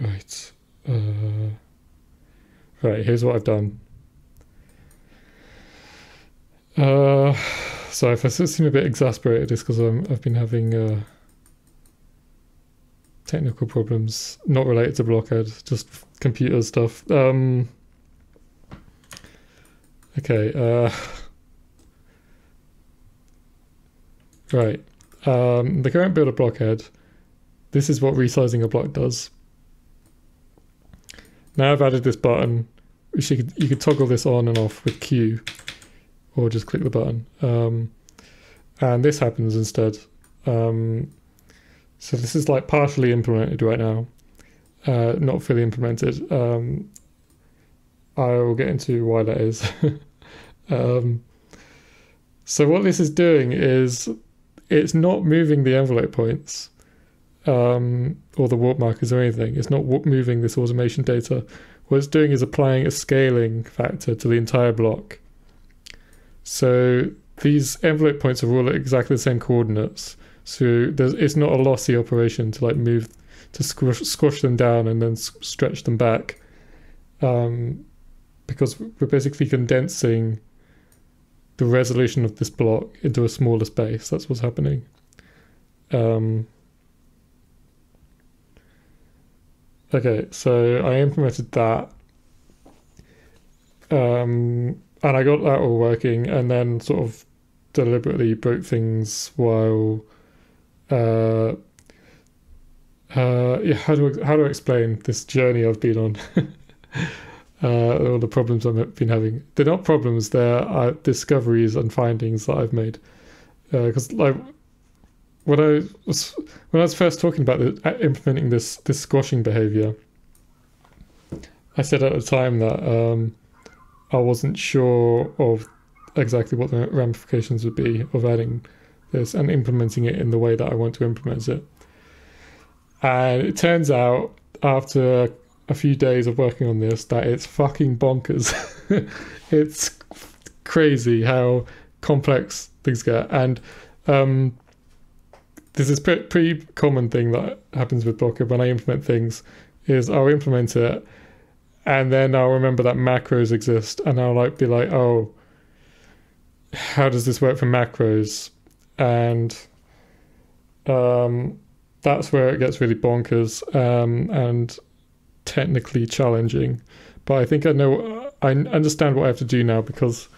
Right. Uh, right, here's what I've done. Uh, so if I seem a bit exasperated, it's because I've been having uh, technical problems, not related to Blockhead, just computer stuff. Um, okay. Uh, right. Um, the current build of Blockhead, this is what resizing a block does. Now I've added this button, which you could, you could toggle this on and off with Q, or just click the button. Um, and this happens instead. Um, so this is like partially implemented right now, uh, not fully implemented. Um, I will get into why that is. um, so what this is doing is it's not moving the envelope points um, or the warp markers or anything. It's not moving this automation data. What it's doing is applying a scaling factor to the entire block. So these envelope points are all at exactly the same coordinates. So it's not a lossy operation to like move to squish, squash them down and then stretch them back, um, because we're basically condensing the resolution of this block into a smaller space. That's what's happening. Um, okay, so I implemented that. Um, and I got that all working, and then sort of deliberately broke things while. Uh, uh, yeah, how do I, how do I explain this journey I've been on? uh, all the problems I've been having. They're not problems; they're uh, discoveries and findings that I've made. Because uh, like when I was when I was first talking about the, uh, implementing this this squashing behavior, I said at the time that um, I wasn't sure of exactly what the ramifications would be of adding this and implementing it in the way that I want to implement it. And it turns out after a few days of working on this that it's fucking bonkers. it's crazy how complex things get. And um, this is pretty, pretty common thing that happens with Blockhead when I implement things is I'll implement it and then I'll remember that macros exist and I'll like be like, oh, how does this work for macros? And um, that's where it gets really bonkers um, and technically challenging. But I think I know, I understand what I have to do now because.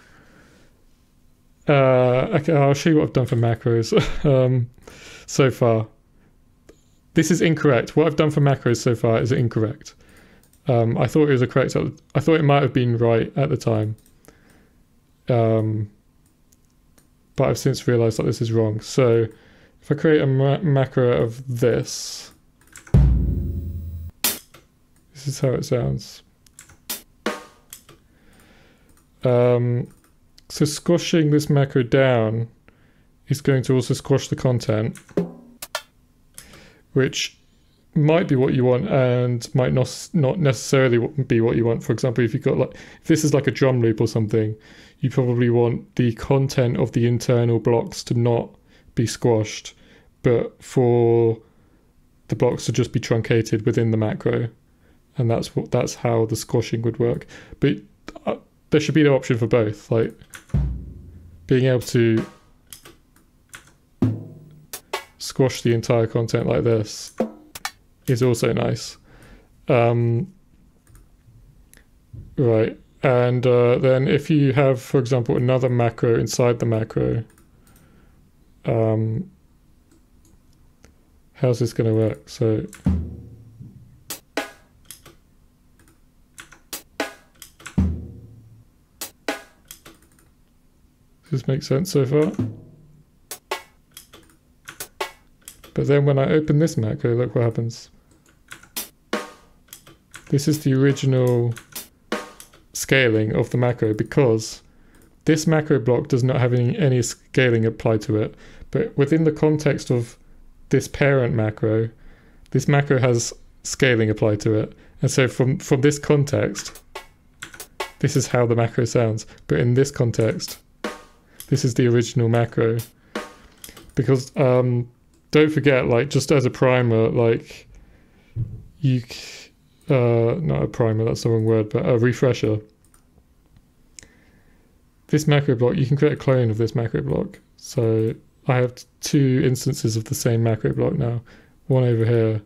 Uh, I'll show you what I've done for macros um, so far. This is incorrect. What I've done for macros so far is incorrect. Um, I thought it was a correct. I thought it might have been right at the time. Um, but I've since realized that this is wrong. So if I create a ma macro of this, this is how it sounds. Um, so squashing this macro down is going to also squash the content, which might be what you want and might not not necessarily be what you want. For example, if you've got like if this is like a drum loop or something, you probably want the content of the internal blocks to not be squashed, but for the blocks to just be truncated within the macro, and that's what that's how the squashing would work. But uh, there should be no option for both, like being able to squash the entire content like this is also nice. Um, right. And uh, then if you have, for example, another macro inside the macro, um, how's this going to work? So Does this make sense so far? But then when I open this macro, oh, look what happens. This is the original scaling of the macro because this macro block does not have any, any scaling applied to it. But within the context of this parent macro, this macro has scaling applied to it. And so from, from this context, this is how the macro sounds. But in this context, this is the original macro. Because um, don't forget, like just as a primer, like you uh, not a primer, that's the wrong word, but a refresher. This macro block, you can create a clone of this macro block. So I have two instances of the same macro block now, one over here,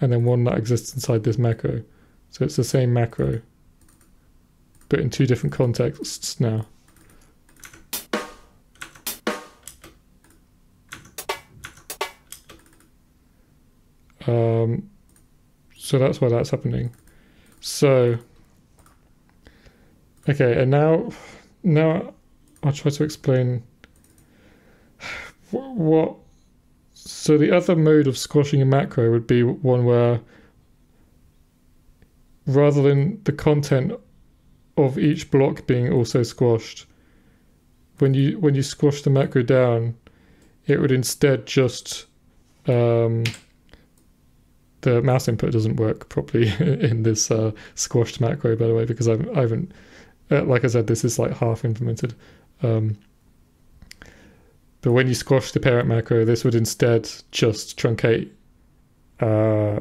and then one that exists inside this macro. So it's the same macro, but in two different contexts now. Um, so that's why that's happening. So, okay, and now, now I'll try to explain what. So the other mode of squashing a macro would be one where, rather than the content of each block being also squashed, when you when you squash the macro down, it would instead just um, the mouse input doesn't work properly in this uh, squashed macro, by the way, because I haven't, uh, like I said, this is like half implemented. Um, but when you squash the parent macro, this would instead just truncate uh,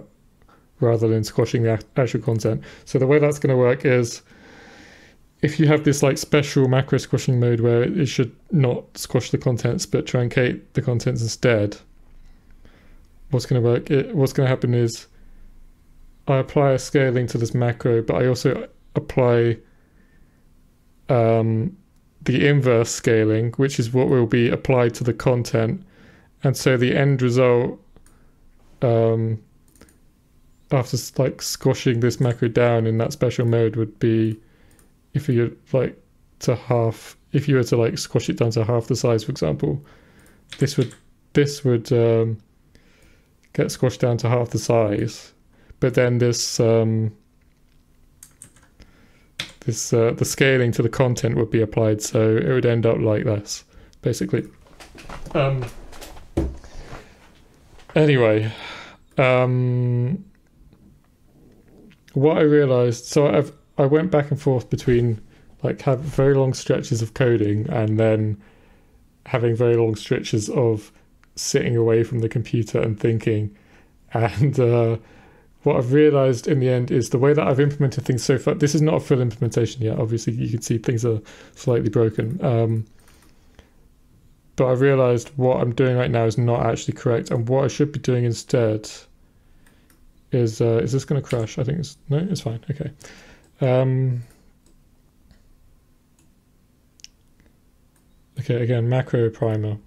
rather than squashing the actual content. So the way that's going to work is if you have this like special macro squashing mode where it should not squash the contents but truncate the contents instead, what's going to work, it, what's going to happen is I apply a scaling to this macro, but I also apply um, the inverse scaling, which is what will be applied to the content. And so the end result, um, after like squashing this macro down in that special mode, would be if you like to half, if you were to like squash it down to half the size, for example, this would this would um, get squashed down to half the size. But then this um, this uh, the scaling to the content would be applied, so it would end up like this, basically. Um, anyway, um, what I realized, so I've I went back and forth between like have very long stretches of coding and then having very long stretches of sitting away from the computer and thinking. And uh, what I've realized in the end is the way that I've implemented things so far. This is not a full implementation yet. Obviously, you can see things are slightly broken. Um, but I've realized what I'm doing right now is not actually correct. And what I should be doing instead is uh, is this going to crash? I think it's no, it's fine. Okay. Um, okay, again, macro primer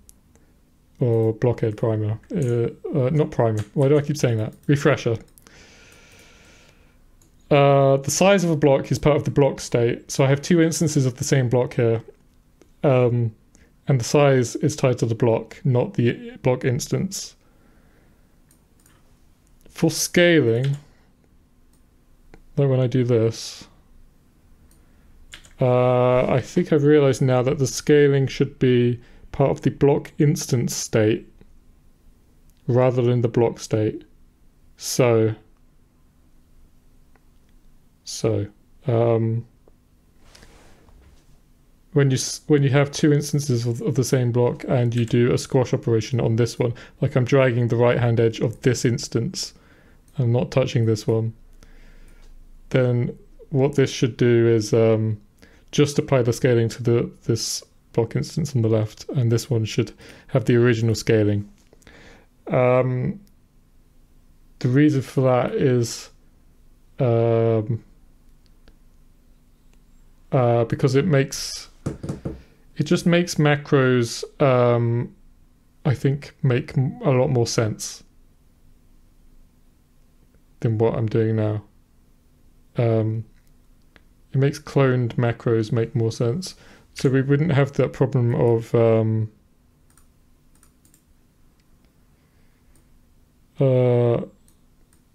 or blockhead primer. Uh, uh, not primer. Why do I keep saying that? Refresher. Uh, the size of a block is part of the block state. So I have two instances of the same block here. Um, and the size is tied to the block, not the block instance. For scaling, like when I do this, uh, I think I've realized now that the scaling should be part of the block instance state rather than the block state. So, so um, when you when you have two instances of, of the same block and you do a squash operation on this one, like I'm dragging the right hand edge of this instance, I'm not touching this one. Then what this should do is um, just apply the scaling to the this block instance on the left, and this one should have the original scaling. Um, the reason for that is um, uh, because it makes it just makes macros um, I think make a lot more sense than what I'm doing now. Um, it makes cloned macros make more sense. So we wouldn't have that problem of um, uh,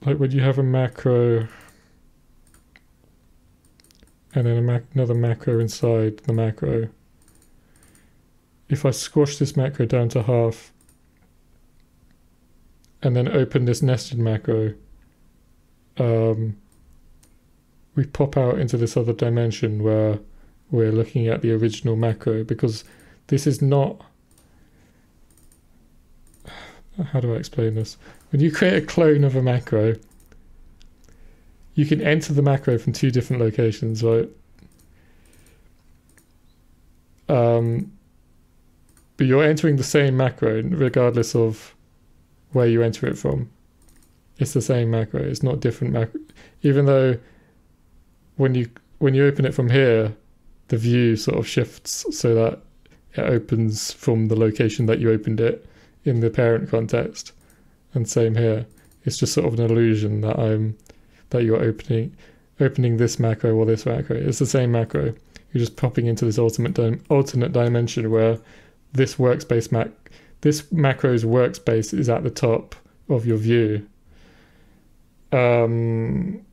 like when you have a macro and then mac another macro inside the macro. If I squash this macro down to half and then open this nested macro, um, we pop out into this other dimension where we're looking at the original macro because this is not how do I explain this? When you create a clone of a macro, you can enter the macro from two different locations, right? Um, but you're entering the same macro regardless of where you enter it from. It's the same macro. It's not different macro. Even though when you when you open it from here, the view sort of shifts so that it opens from the location that you opened it in the parent context. And same here. It's just sort of an illusion that I'm that you're opening opening this macro or this macro. It's the same macro. You're just popping into this alternate alternate dimension where this workspace mac this macro's workspace is at the top of your view. Um,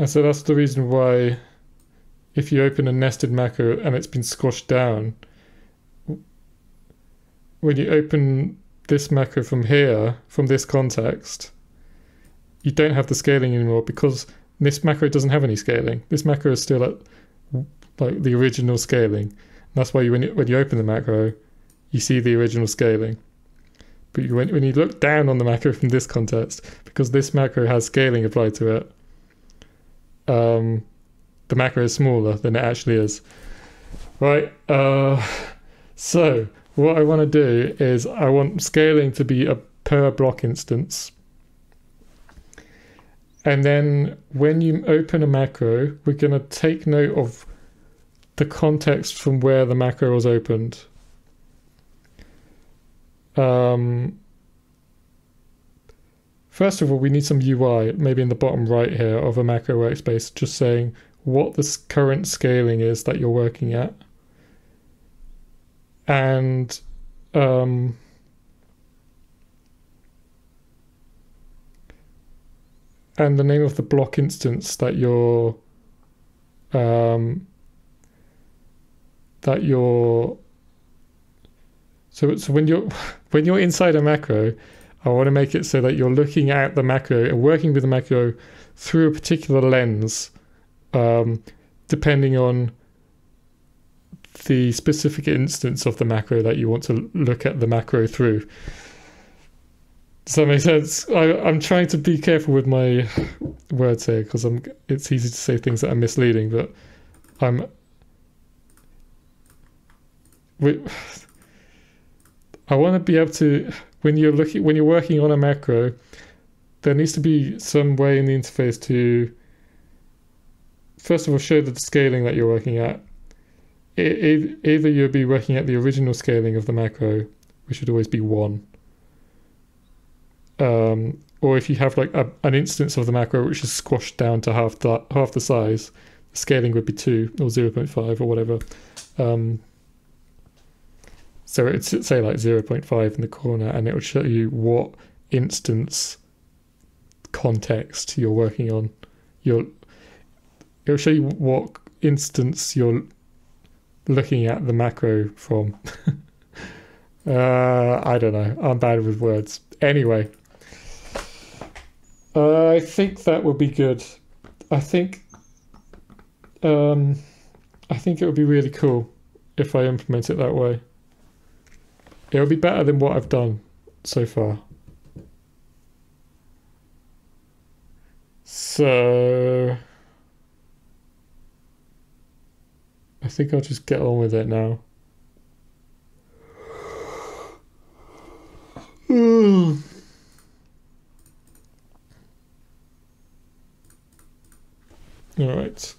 and so that's the reason why if you open a nested macro and it's been squashed down, when you open this macro from here, from this context, you don't have the scaling anymore because this macro doesn't have any scaling. This macro is still at like the original scaling. That's why you, when, you, when you open the macro, you see the original scaling. But you, when, when you look down on the macro from this context, because this macro has scaling applied to it, um, the macro is smaller than it actually is. Right. Uh, so what I want to do is I want scaling to be a per block instance. And then when you open a macro, we're going to take note of the context from where the macro was opened. Um, first of all, we need some UI, maybe in the bottom right here of a macro workspace, just saying what the current scaling is that you're working at. And um, and the name of the block instance that you're um, that you're so so when you're when you're inside a macro I want to make it so that you're looking at the macro and working with the macro through a particular lens um, depending on the specific instance of the macro that you want to look at the macro through. Does that make sense? I, am trying to be careful with my words here because I'm. It's easy to say things that are misleading, but I'm. I want to be able to when you're looking when you're working on a macro, there needs to be some way in the interface to first of all show the scaling that you're working at either you'll be working at the original scaling of the macro, which should always be one, um, or if you have like a, an instance of the macro which is squashed down to half the half the size, the scaling would be two or zero point five or whatever. Um, so it's say like zero point five in the corner, and it would show you what instance context you're working on. You're it will show you what instance you're looking at the macro from. uh, I don't know. I'm bad with words. Anyway, I think that would be good. I think, um, I think it would be really cool if I implement it that way. It would be better than what I've done so far. So. I think I'll just get on with it now. All right.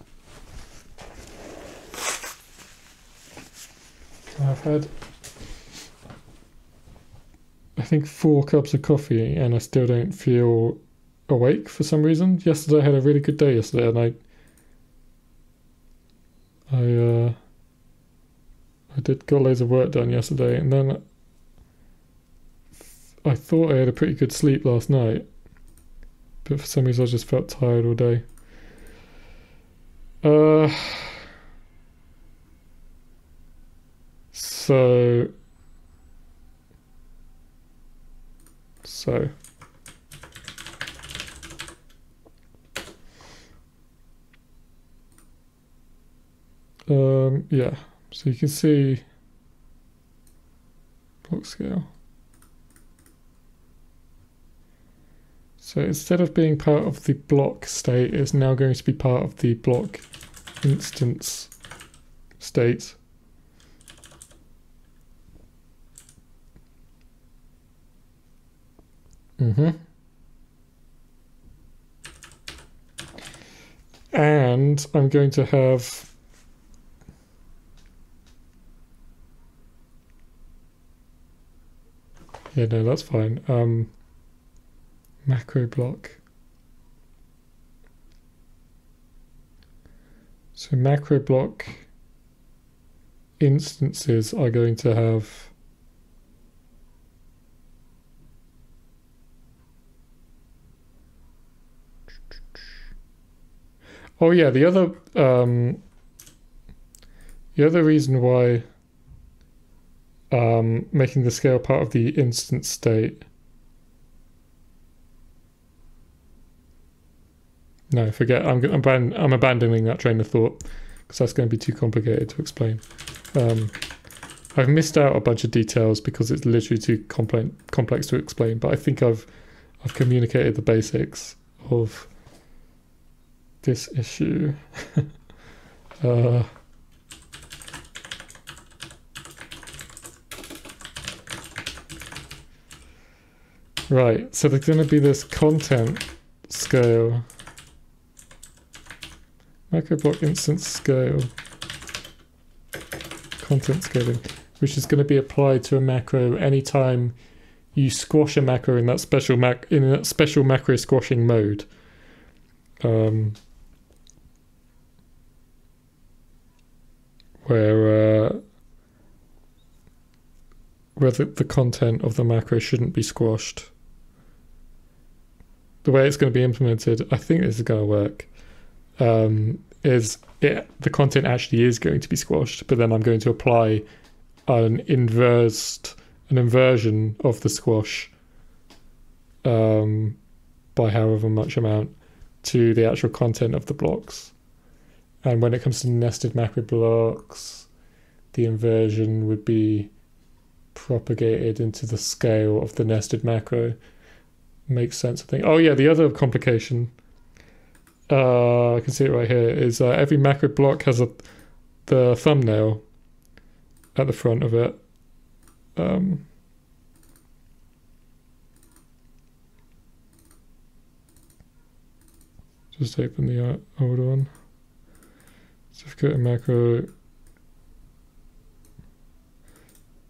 I've had, I think, four cups of coffee and I still don't feel awake for some reason. Yesterday I had a really good day yesterday and I I uh, I did got loads of work done yesterday, and then I thought I had a pretty good sleep last night, but for some reason I just felt tired all day. Uh, so so. Um, yeah, so you can see block scale. So instead of being part of the block state, it's now going to be part of the block instance state. Mm-hmm. And I'm going to have Yeah, no, that's fine. Um, macro block. So macro block instances are going to have Oh yeah, the other um, the other reason why um, making the scale part of the instance state. No, forget. I'm I'm, I'm abandoning that train of thought because that's going to be too complicated to explain. Um, I've missed out a bunch of details because it's literally too complex complex to explain. But I think I've I've communicated the basics of this issue. uh, right, so there's going to be this content scale, macroblock instance scale, content scaling, which is going to be applied to a macro anytime you squash a macro in that special mac in that special macro squashing mode. Um, where uh, where the, the content of the macro shouldn't be squashed. The way it's going to be implemented, I think this is going to work. Um, is it the content actually is going to be squashed, but then I'm going to apply an inversed an inversion of the squash um, by however much amount to the actual content of the blocks. And when it comes to nested macro blocks, the inversion would be propagated into the scale of the nested macro. Makes sense, I think. Oh, yeah, the other complication, uh, I can see it right here, is uh, every macro block has a the thumbnail at the front of it. Um, just open the uh, old one. Certificate and macro.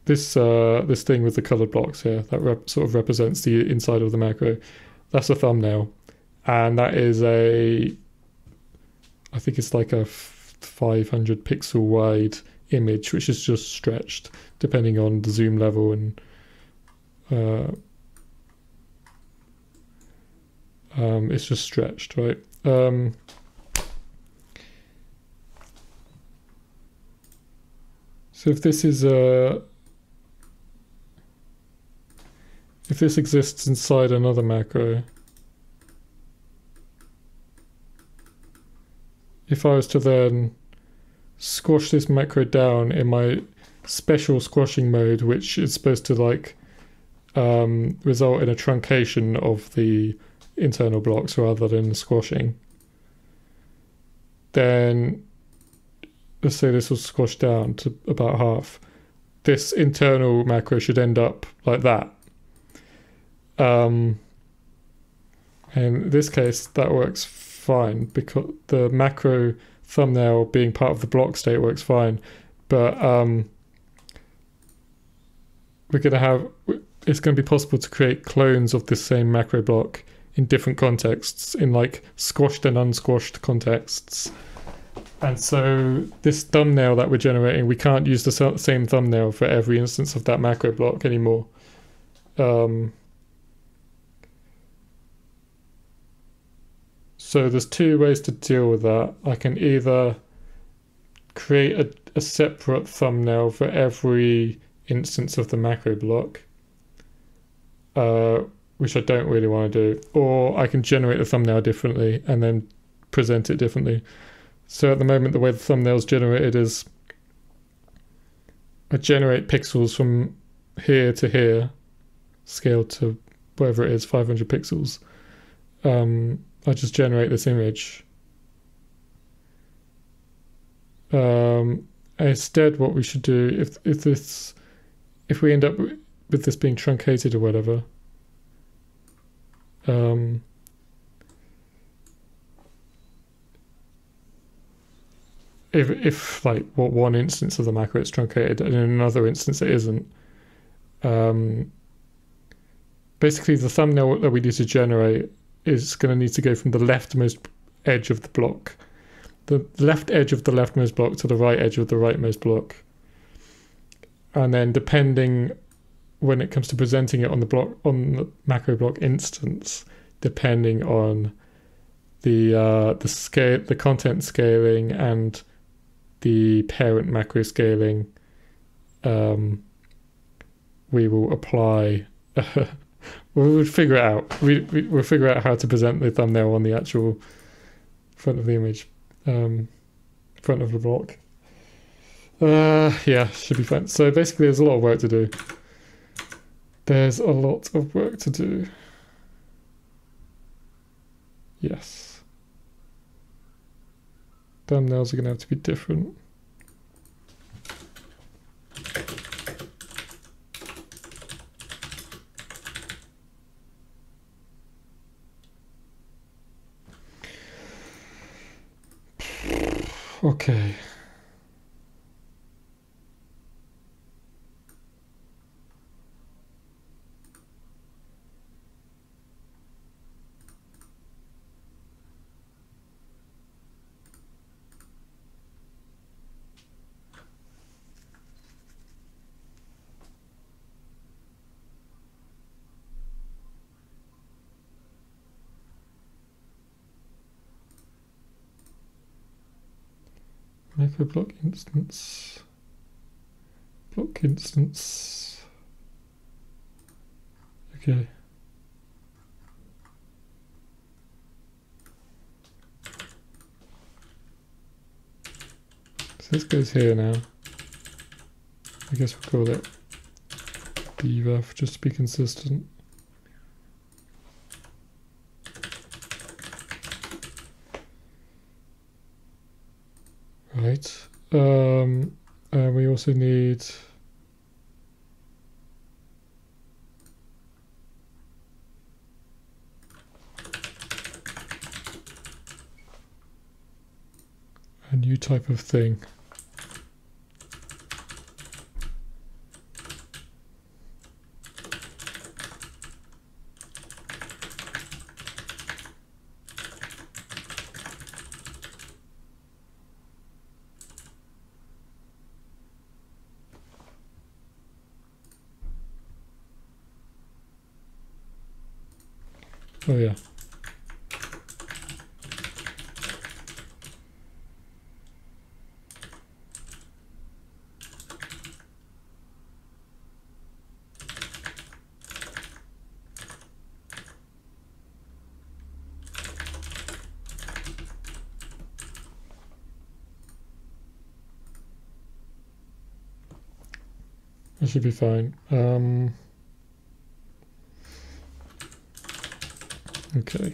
This uh, this thing with the colored blocks here that sort of represents the inside of the macro. That's a thumbnail, and that is a. I think it's like a 500 pixel wide image, which is just stretched depending on the zoom level and. Uh, um, it's just stretched, right? Um, So if this is a if this exists inside another macro, if I was to then squash this macro down in my special squashing mode, which is supposed to like um, result in a truncation of the internal blocks rather than squashing, then let's say this was squashed down to about half, this internal macro should end up like that. Um, in this case, that works fine because the macro thumbnail being part of the block state works fine. But um, we're going to have, it's going to be possible to create clones of this same macro block in different contexts, in like squashed and unsquashed contexts. And so this thumbnail that we're generating, we can't use the same thumbnail for every instance of that macro block anymore. Um, so there's two ways to deal with that. I can either create a, a separate thumbnail for every instance of the macro block, uh, which I don't really want to do, or I can generate the thumbnail differently and then present it differently. So at the moment, the way the thumbnail is generated is I generate pixels from here to here, scaled to whatever it is, 500 pixels. um, I just generate this image. Um, instead, what we should do if if this if we end up with this being truncated or whatever. Um, if if like what one instance of the macro is truncated and in another instance it isn't. Um, basically, the thumbnail that we need to generate is going to need to go from the leftmost edge of the block, the left edge of the leftmost block to the right edge of the rightmost block, and then depending when it comes to presenting it on the block on the macro block instance, depending on the uh, the scale, the content scaling, and the parent macro scaling, um, we will apply. we will figure it out. We, we will figure out how to present the thumbnail on the actual front of the image, um, front of the block. Uh, yeah, should be fine. So basically, there's a lot of work to do. There's a lot of work to do. Yes thumbnails are going to have to be different. Okay. Make a block instance. Block instance. Okay. So this goes here now. I guess we'll call it bvef just to be consistent. Right. Um, and we also need a new type of thing. Oh yeah. That should be fine. Um, Okay.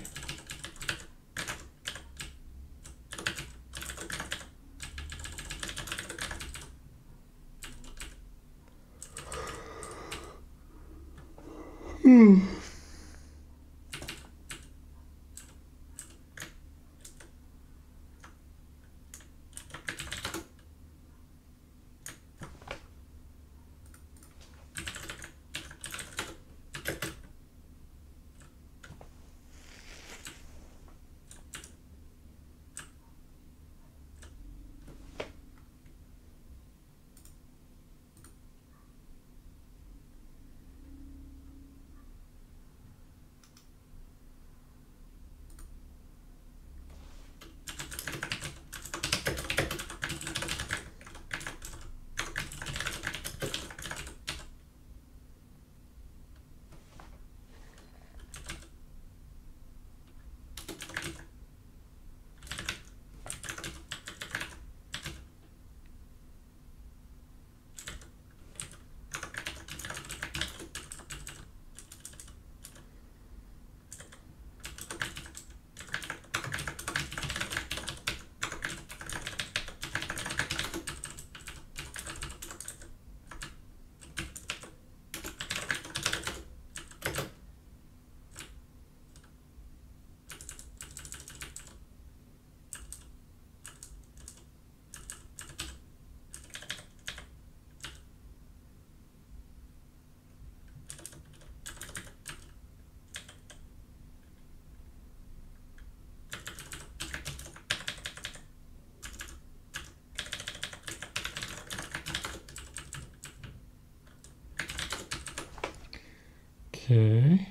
Okay.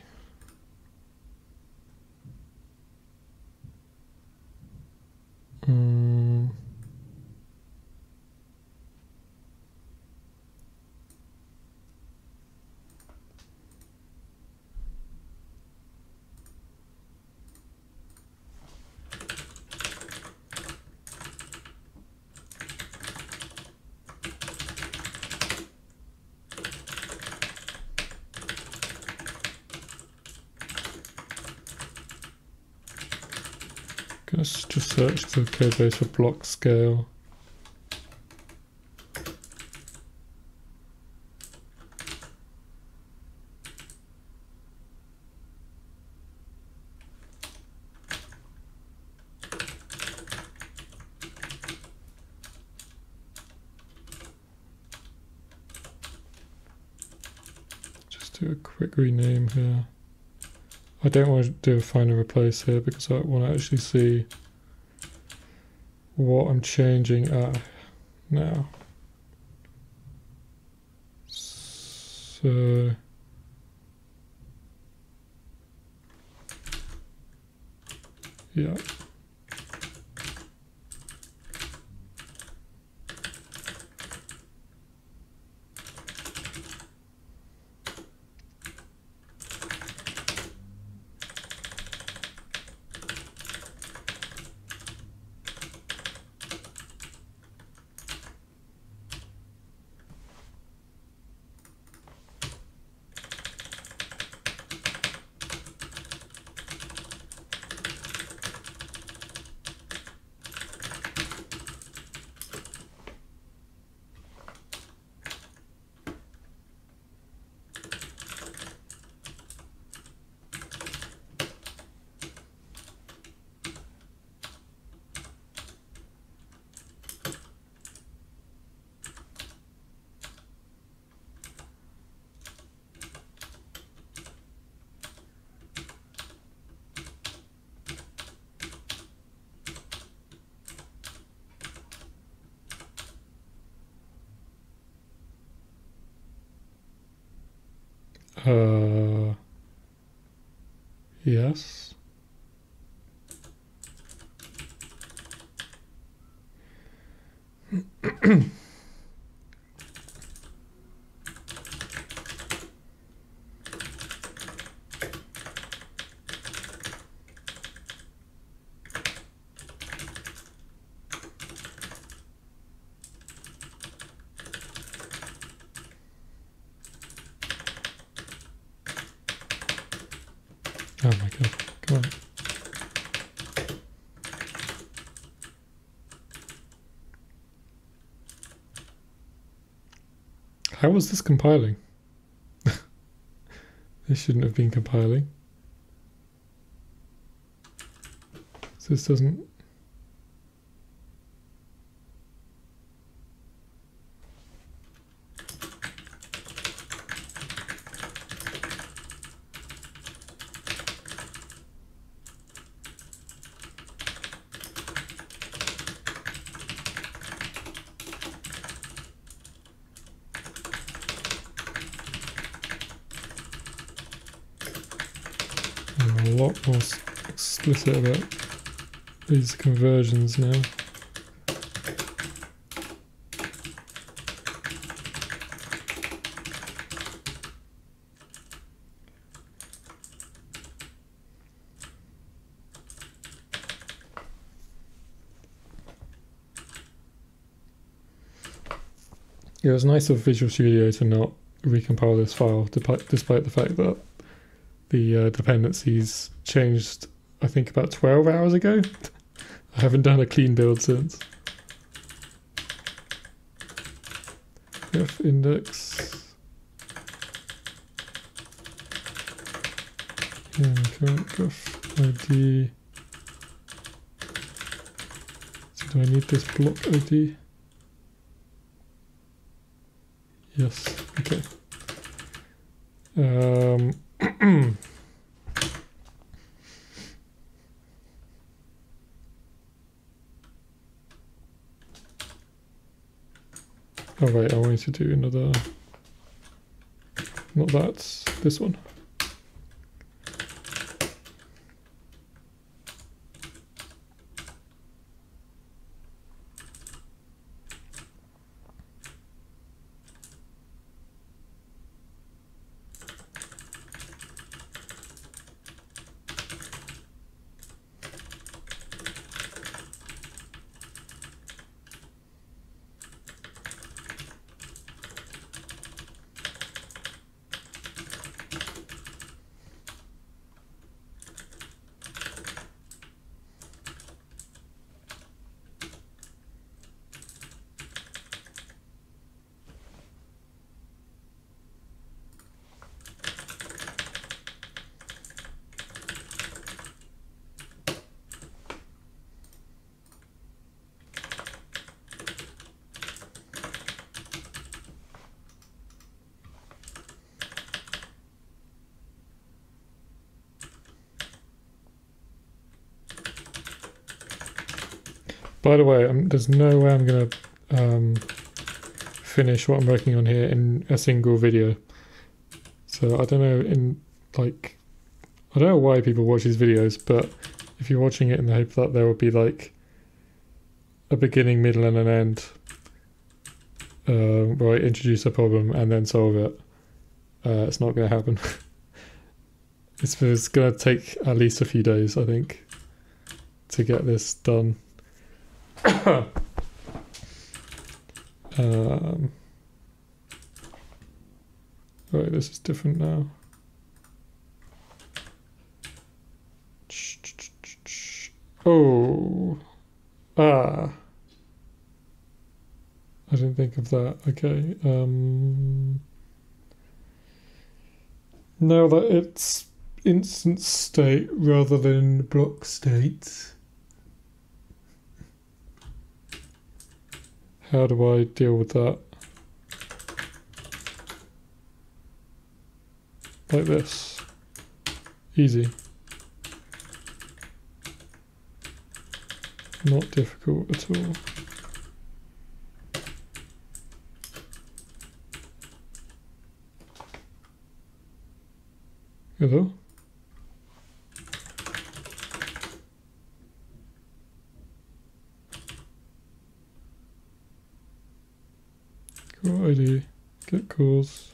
Let's just search the code base for block scale. Just do a quick rename here. I don't want to do a find and replace here because I want to actually see what I'm changing at now. So yeah. How was this compiling? this shouldn't have been compiling. So this doesn't... I'm a lot more explicit about these conversions now. It was nice of Visual Studio to not recompile this file, despite, the fact that the uh, dependencies changed, I think, about 12 hours ago. I haven't done a clean build since. F index. Yeah, current graph ID. So do I need this block ID? Yes, okay. Um, oh wait, I wanted to do another. Not that, this one. By the way, um, there's no way I'm going to um, finish what I'm working on here in a single video. So I don't know, in like, I don't know why people watch these videos, but if you're watching it in the hope that there will be like a beginning, middle, and an end, uh, where I introduce a problem and then solve it, uh, it's not going to happen. it's, it's going to take at least a few days, I think, to get this done. um, right, this is different now. Oh, ah. I didn't think of that. Okay. Um, now that it's instance state rather than block state, how do I deal with that? Like this. Easy. Not difficult at all. Hello? Cool ID. Get calls.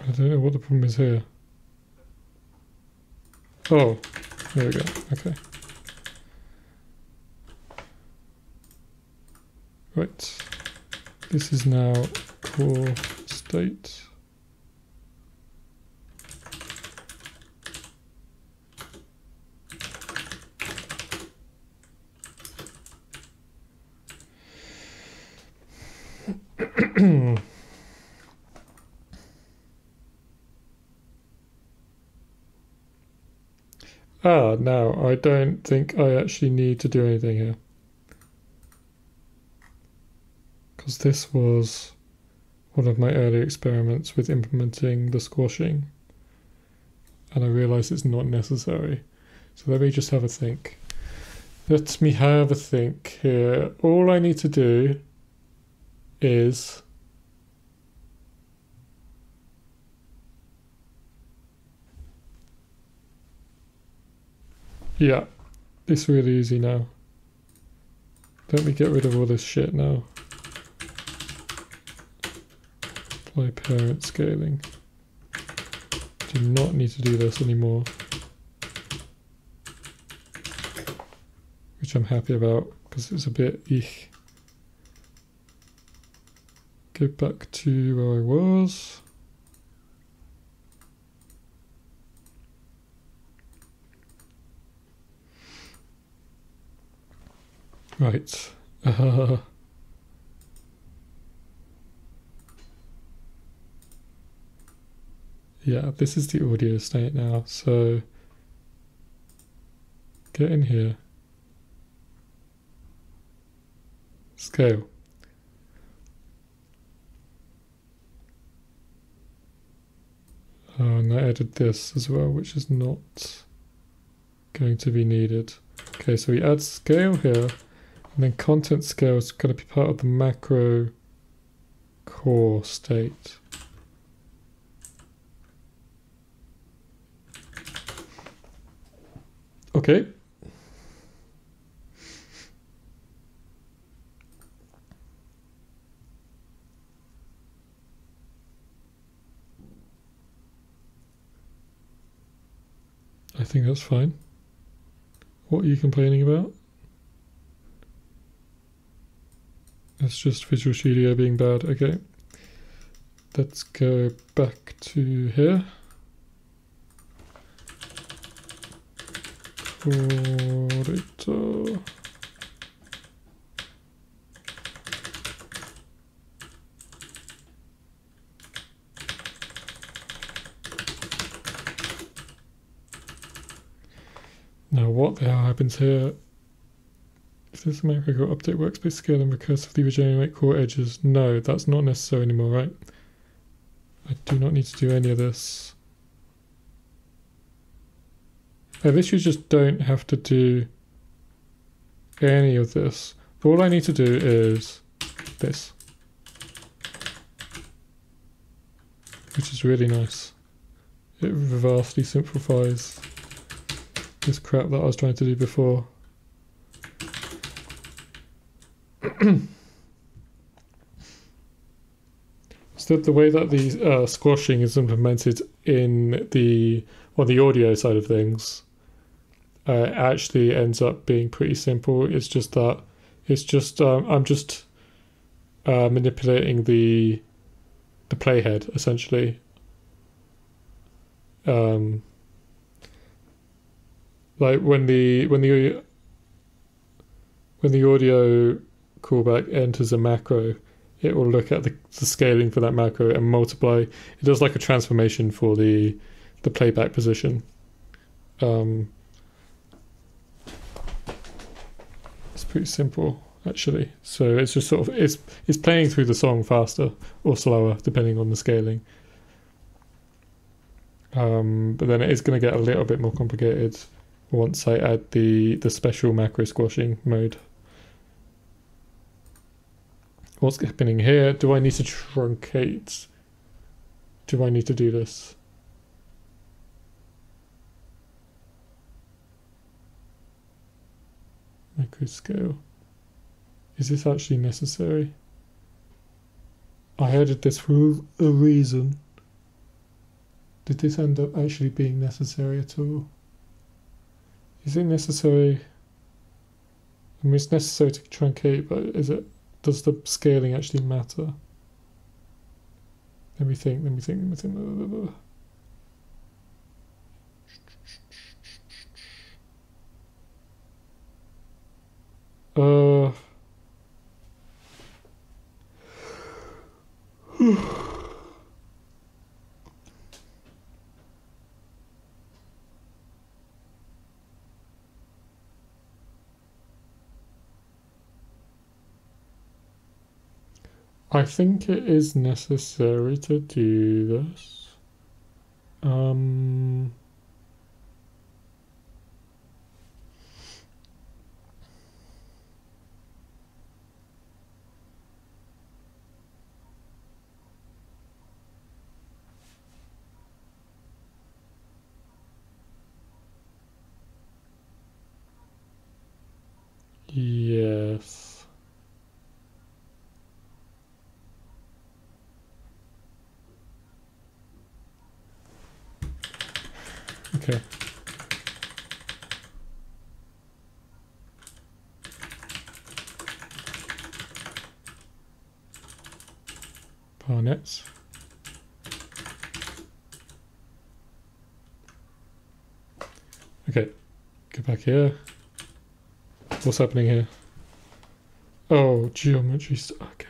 I don't know what the problem is here. Oh, there we go. Okay. Right. This is now core state. Ah, now I don't think I actually need to do anything here. Because this was one of my early experiments with implementing the squashing. And I realize it's not necessary. So let me just have a think. Let me have a think here. All I need to do is Yeah, it's really easy now. Let me get rid of all this shit now. Apply parent scaling. Do not need to do this anymore. Which I'm happy about because it's a bit eek. Go back to where I was. Right. Uh, yeah, this is the audio state now. So get in here. Scale. Oh, and I added this as well, which is not going to be needed. Okay, so we add scale here. And then content scale is going to be part of the macro core state. Okay. I think that's fine. What are you complaining about? It's just Visual Studio being bad. Okay. Let's go back to here. Corridor. Now what the hell happens here this macro called update workspace scale and recursively regenerate core edges. No, that's not necessary anymore, right? I do not need to do any of this. I wish you just don't have to do any of this. But all I need to do is this. Which is really nice. It vastly simplifies this crap that I was trying to do before. so the way that the uh, squashing is implemented in the on the audio side of things uh, actually ends up being pretty simple. It's just that it's just um, I'm just uh, manipulating the the playhead essentially. Um, like when the when the when the audio callback enters a macro, it will look at the, the scaling for that macro and multiply. It does like a transformation for the the playback position. Um, pretty simple actually. So it's just sort of it's it's playing through the song faster or slower depending on the scaling. Um, but then it is going to get a little bit more complicated once I add the the special macro squashing mode. What's happening here? Do I need to truncate? Do I need to do this? Macro scale. Is this actually necessary? I added this for a reason. Did this end up actually being necessary at all? Is it necessary? I mean, it's necessary to truncate, but is it? Does the scaling actually matter? Let me think. Let me think. Let me think. Blah, blah, blah. Uh. I think it is necessary to do this. Um, yes. Okay. Barnets. Okay, go back here. What's happening here? Oh, geometry. Okay.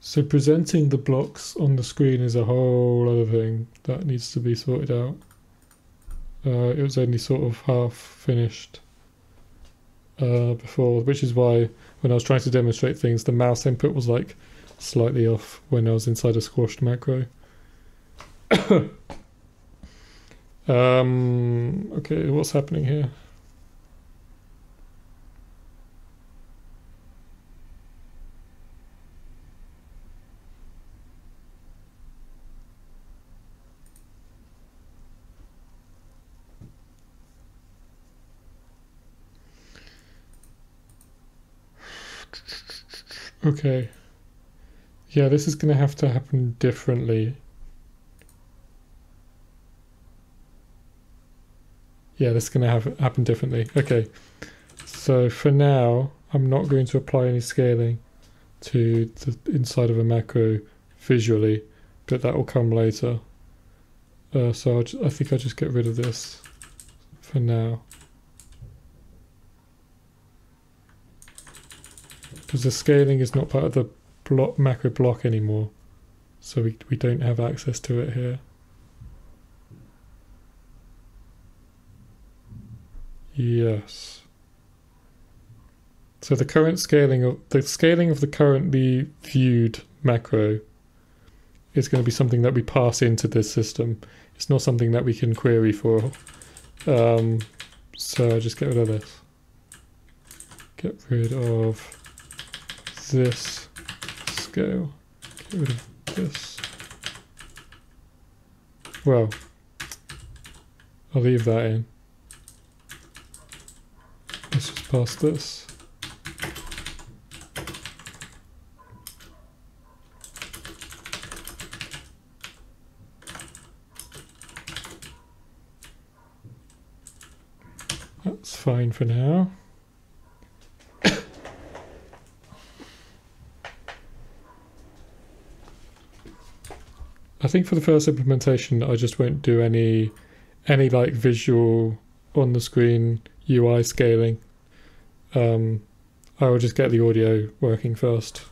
So presenting the blocks on the screen is a whole other thing that needs to be sorted out. Uh, it was only sort of half finished uh, before, which is why when I was trying to demonstrate things, the mouse input was like slightly off when I was inside a squashed macro. um, okay, what's happening here? Okay. Yeah, this is going to have to happen differently. Yeah, this is going to have happen differently. Okay. So for now, I'm not going to apply any scaling to the inside of a macro visually, but that will come later. Uh, so I think I'll just get rid of this for now. because the scaling is not part of the block, macro block anymore so we, we don't have access to it here Yes. So the current scaling of the scaling of the currently viewed macro is going to be something that we pass into this system. It's not something that we can query for. Um, so just get rid of this. Get rid of this scale. Get rid of this. Well, I'll leave that in. Let's just pass this. That's fine for now. I think for the first implementation, I just won't do any any like visual on the screen UI scaling. Um, I will just get the audio working first.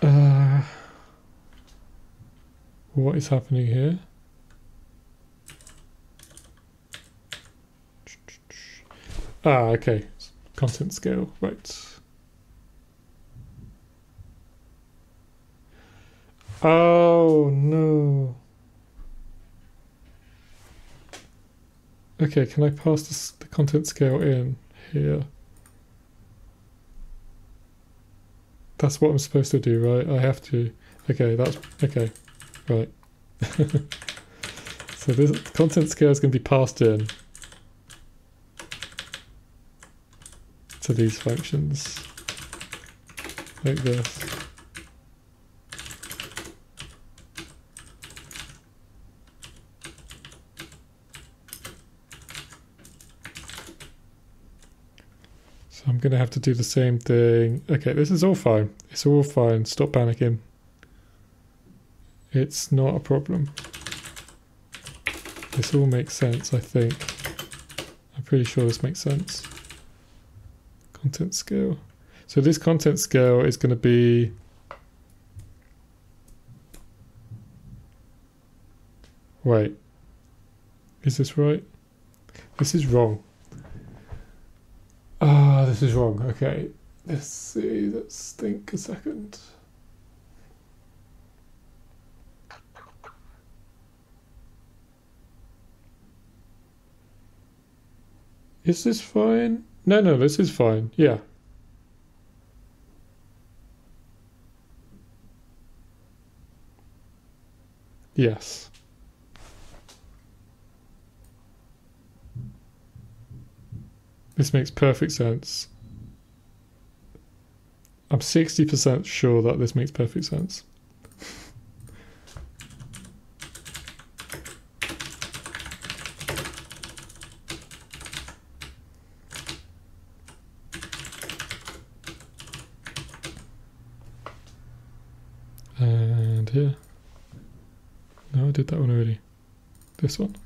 Uh, what is happening here? Ah, okay. Content scale, right. Oh no. Okay, can I pass this, the content scale in here? That's what I'm supposed to do, right? I have to. Okay, that's okay. Right. so this content scale is going to be passed in to these functions like this. So I'm going to have to do the same thing. Okay, this is all fine. It's all fine. Stop panicking. It's not a problem. This all makes sense, I think. I'm pretty sure this makes sense. Content scale. So this content scale is going to be Wait. Is this right? This is wrong. Is wrong. Okay. Let's see. Let's think a second. Is this fine? No, no, this is fine. Yeah. Yes. This makes perfect sense. I'm 60% sure that this makes perfect sense. And here. No, I did that one already. This one.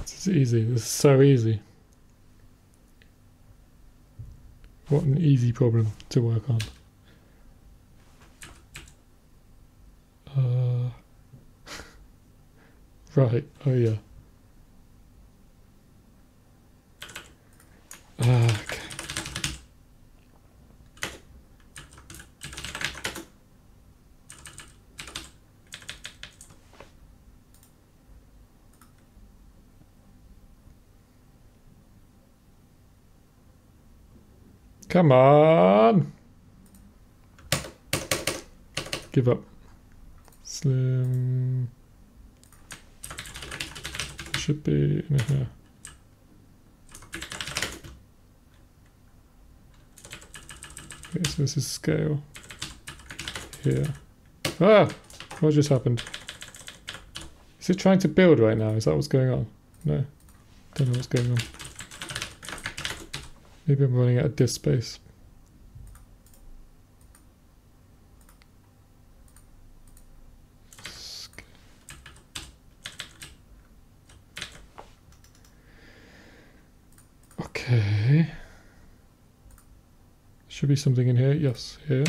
This is easy. This is so easy. What an easy problem to work on. Uh, right. Oh yeah. Ah, okay. Come on. Give up. Slim. Should be in here. Okay, so this is scale. Here. Ah! What just happened? Is it trying to build right now? Is that what's going on? No. Don't know what's going on. Maybe I'm running out of disk space. Okay. Should be something in here. Yes, here.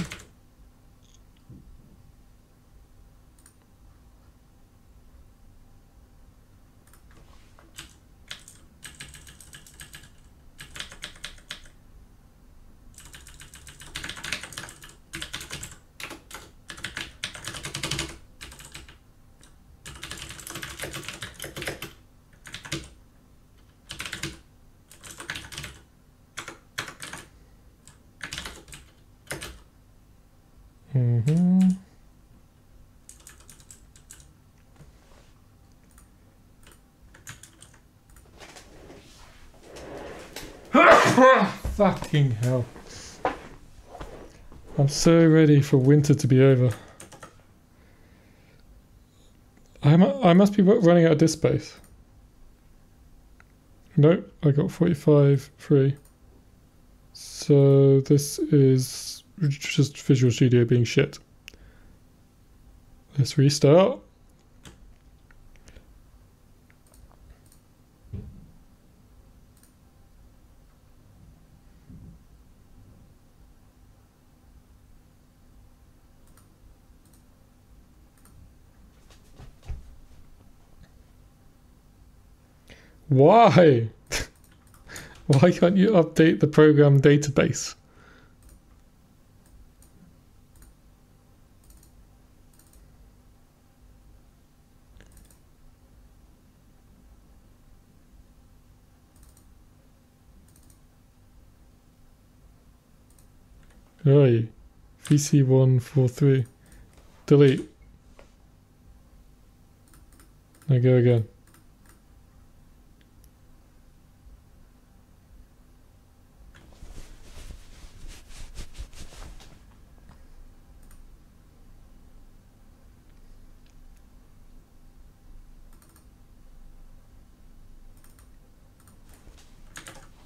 Mm-hmm. Fucking hell. I'm so ready for winter to be over. I'm, I must be running out of disk space. Nope, I got 45 free. So this is just Visual Studio being shit. Let's restart. Why? Why can't you update the program database? Right. VC143. Delete. Now go again.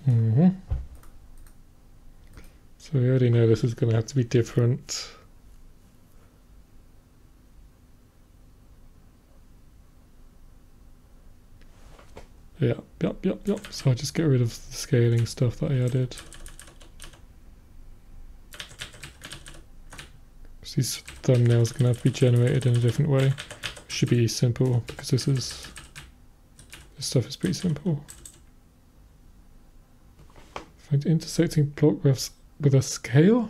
Mm-hmm. So we already know is going to have to be different. Yeah, yep, yep, yep. So I just get rid of the scaling stuff that I added. These thumbnails are going to have to be generated in a different way. Should be simple because this is this stuff is pretty simple. Find intersecting block graphs with a scale?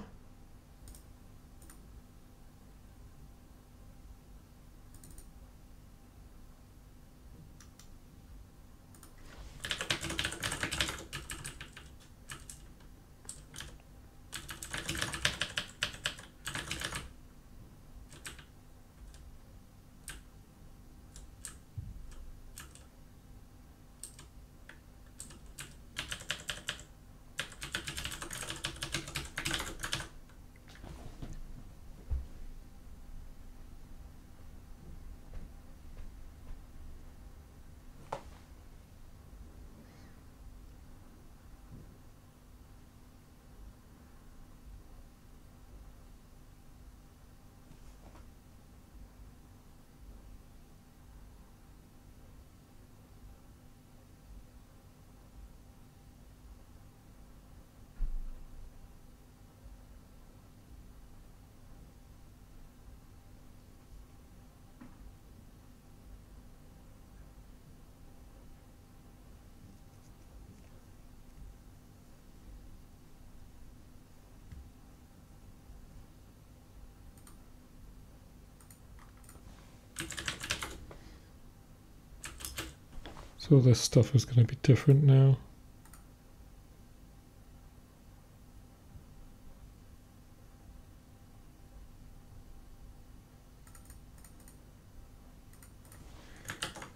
This stuff is going to be different now.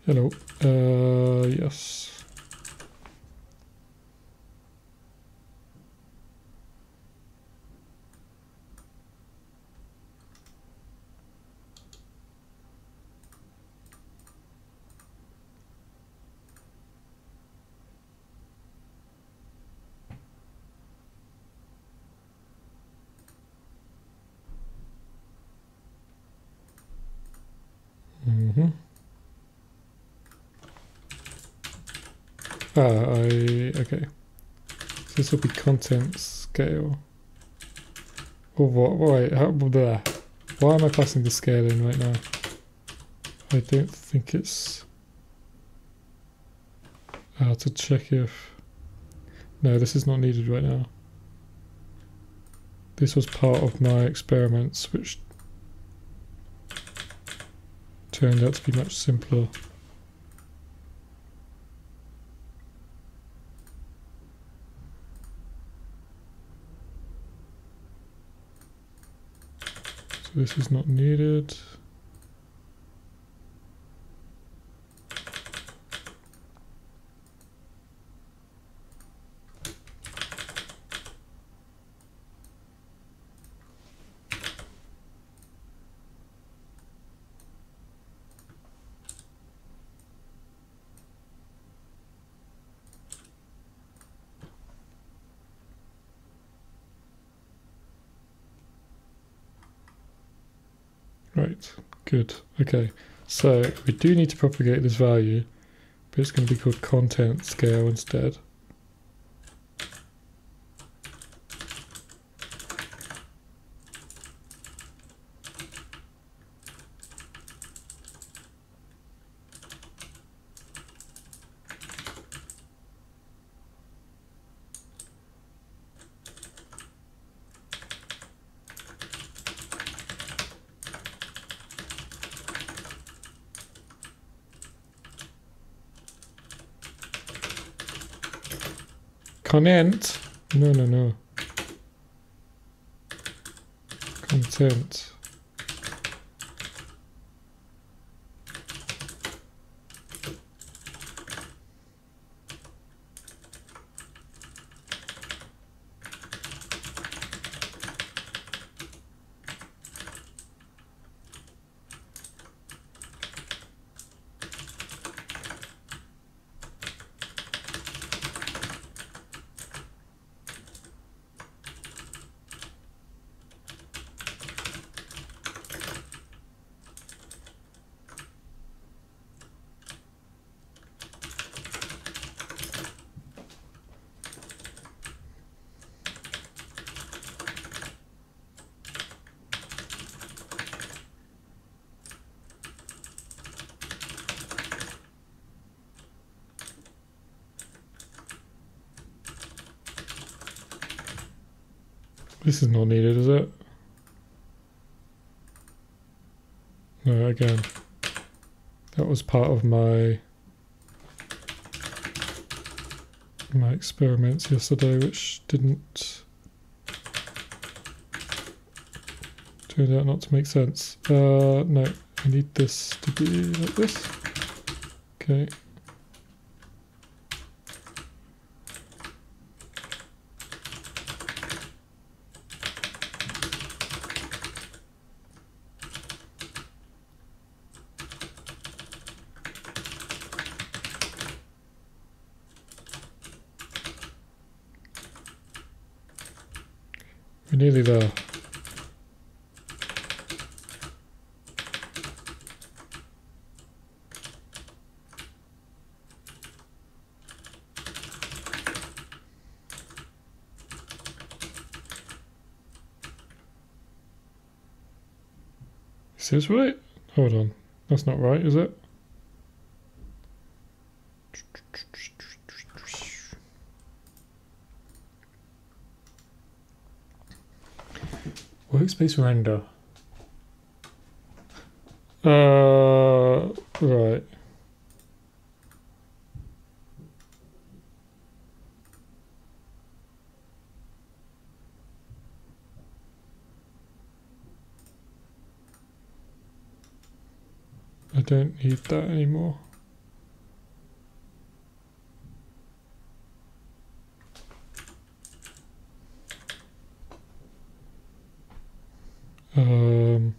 Hello. Uh, yes. Mm-hmm. Ah, I okay. So this will be content scale. Oh, what? Wait, how, there. Why am I passing the scale in right now? I don't think it's. Uh, to check if. No, this is not needed right now. This was part of my experiments, which turned out to be much simpler. So this is not needed. Right, good. Okay, so we do need to propagate this value, but it's going to be called content scale instead. Content? No, no, no. Content. This is not needed, is it? No, again. That was part of my my experiments yesterday, which didn't turned out not to make sense. Uh, no, I need this to be like this. Okay. We're nearly there. Is this right? Hold on. That's not right, is it? Workspace render. Uh, right. I don't need that anymore. Um,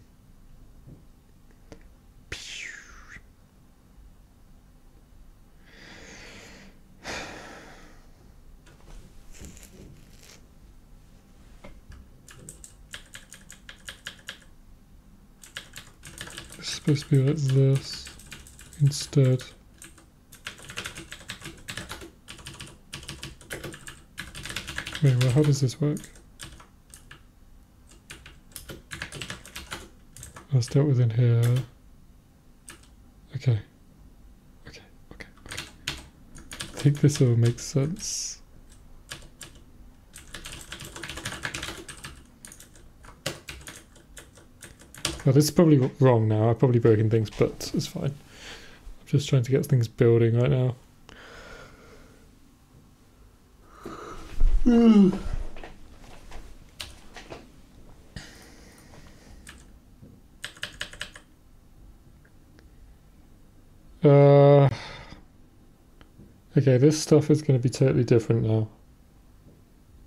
be like this. instead. Wait, well, how does this work? I'll start within here. Okay. Okay, okay, okay. I think this will makes sense. This is probably wrong now. I've probably broken things, but it's fine. I'm just trying to get things building right now. Uh, okay, this stuff is going to be totally different now.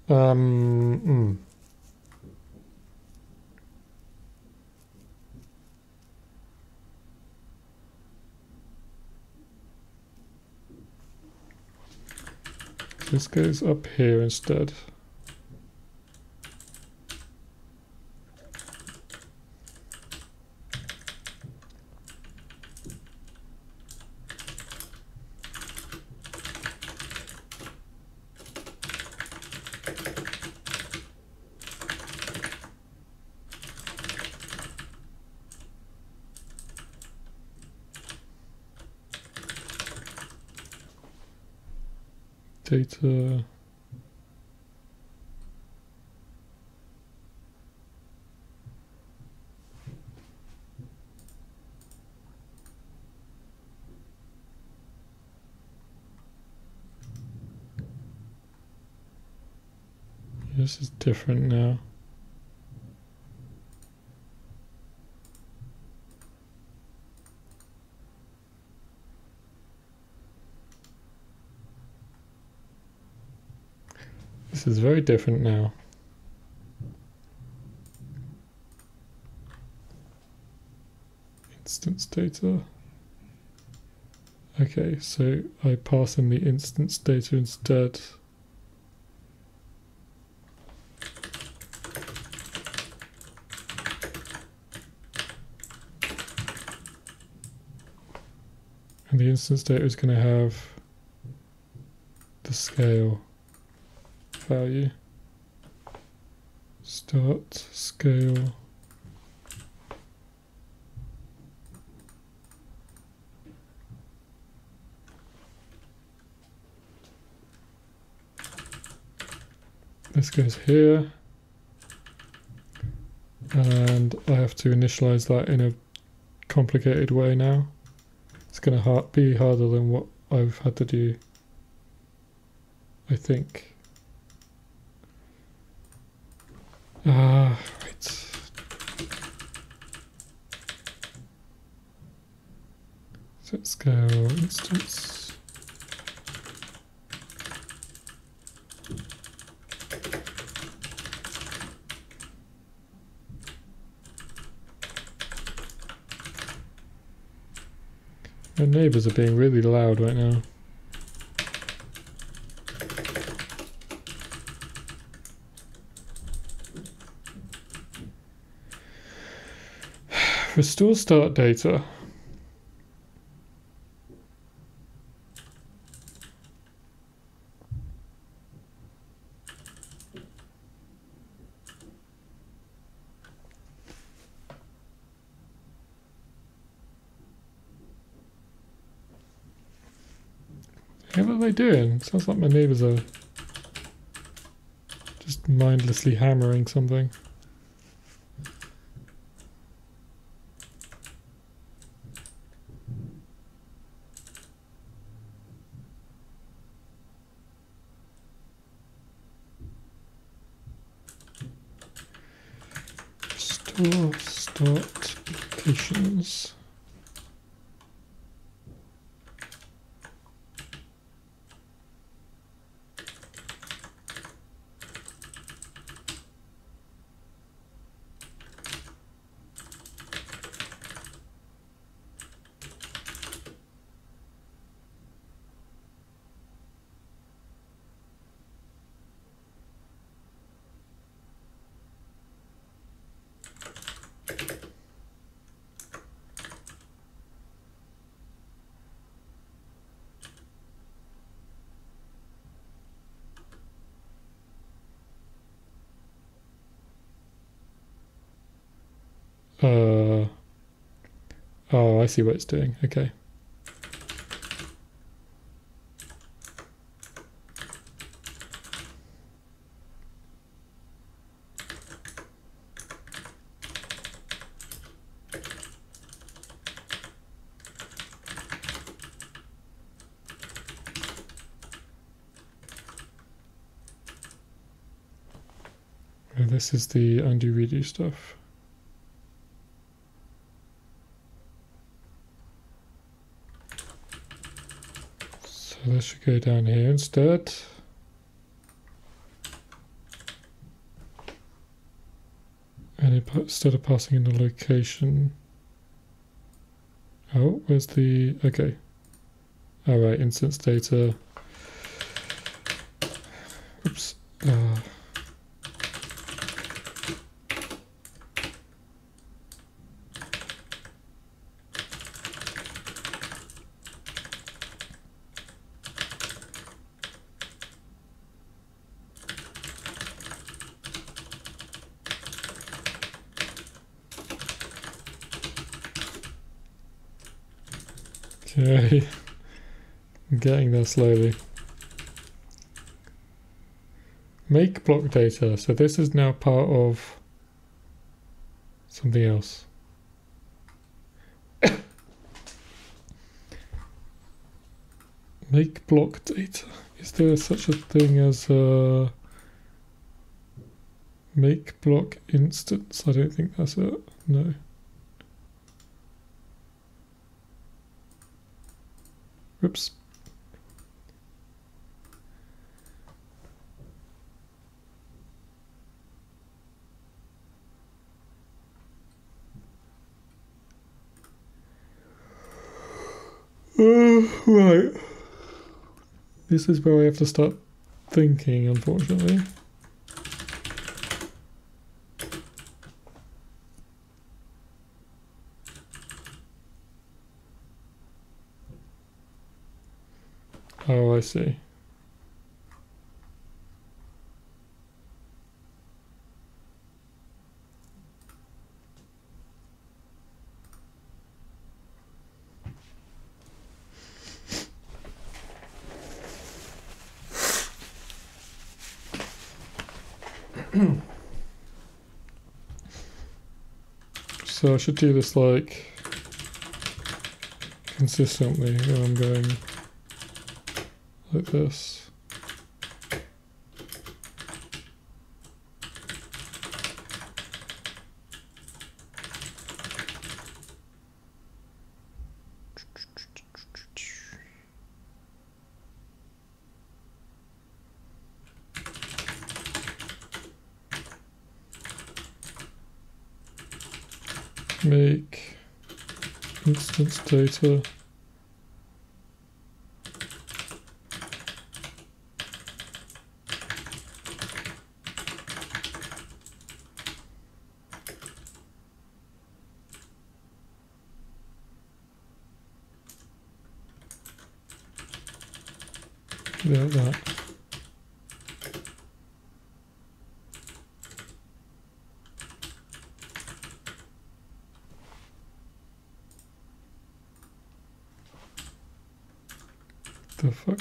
Um, mm. This goes up here instead. Data This is different now. This is very different now. Instance data. Okay, so I pass in the instance data instead. And the instance data is going to have the scale value. Start scale. This goes here. And I have to initialize that in a complicated way now. It's going to be harder than what I've had to do, I think. Uh, right. Set My neighbors are being really loud right now. Restore start data. what are they doing? Sounds like my neighbors are just mindlessly hammering something. start applications. See what it's doing. Okay. This is the undo redo stuff. So this should go down here instead. And instead of passing in the location. Oh, where's the. Okay. Alright, instance data. Oops. Uh, Okay, I'm getting there slowly. Make block data. So this is now part of something else. Make block data. Is there such a thing as a make block instance? I don't think that's it. No. Oops. Uh, right. This is where I have to start thinking, unfortunately. Oh, I see. Should do this like consistently when I'm going like this. Make instance data Yeah, that. The fuck?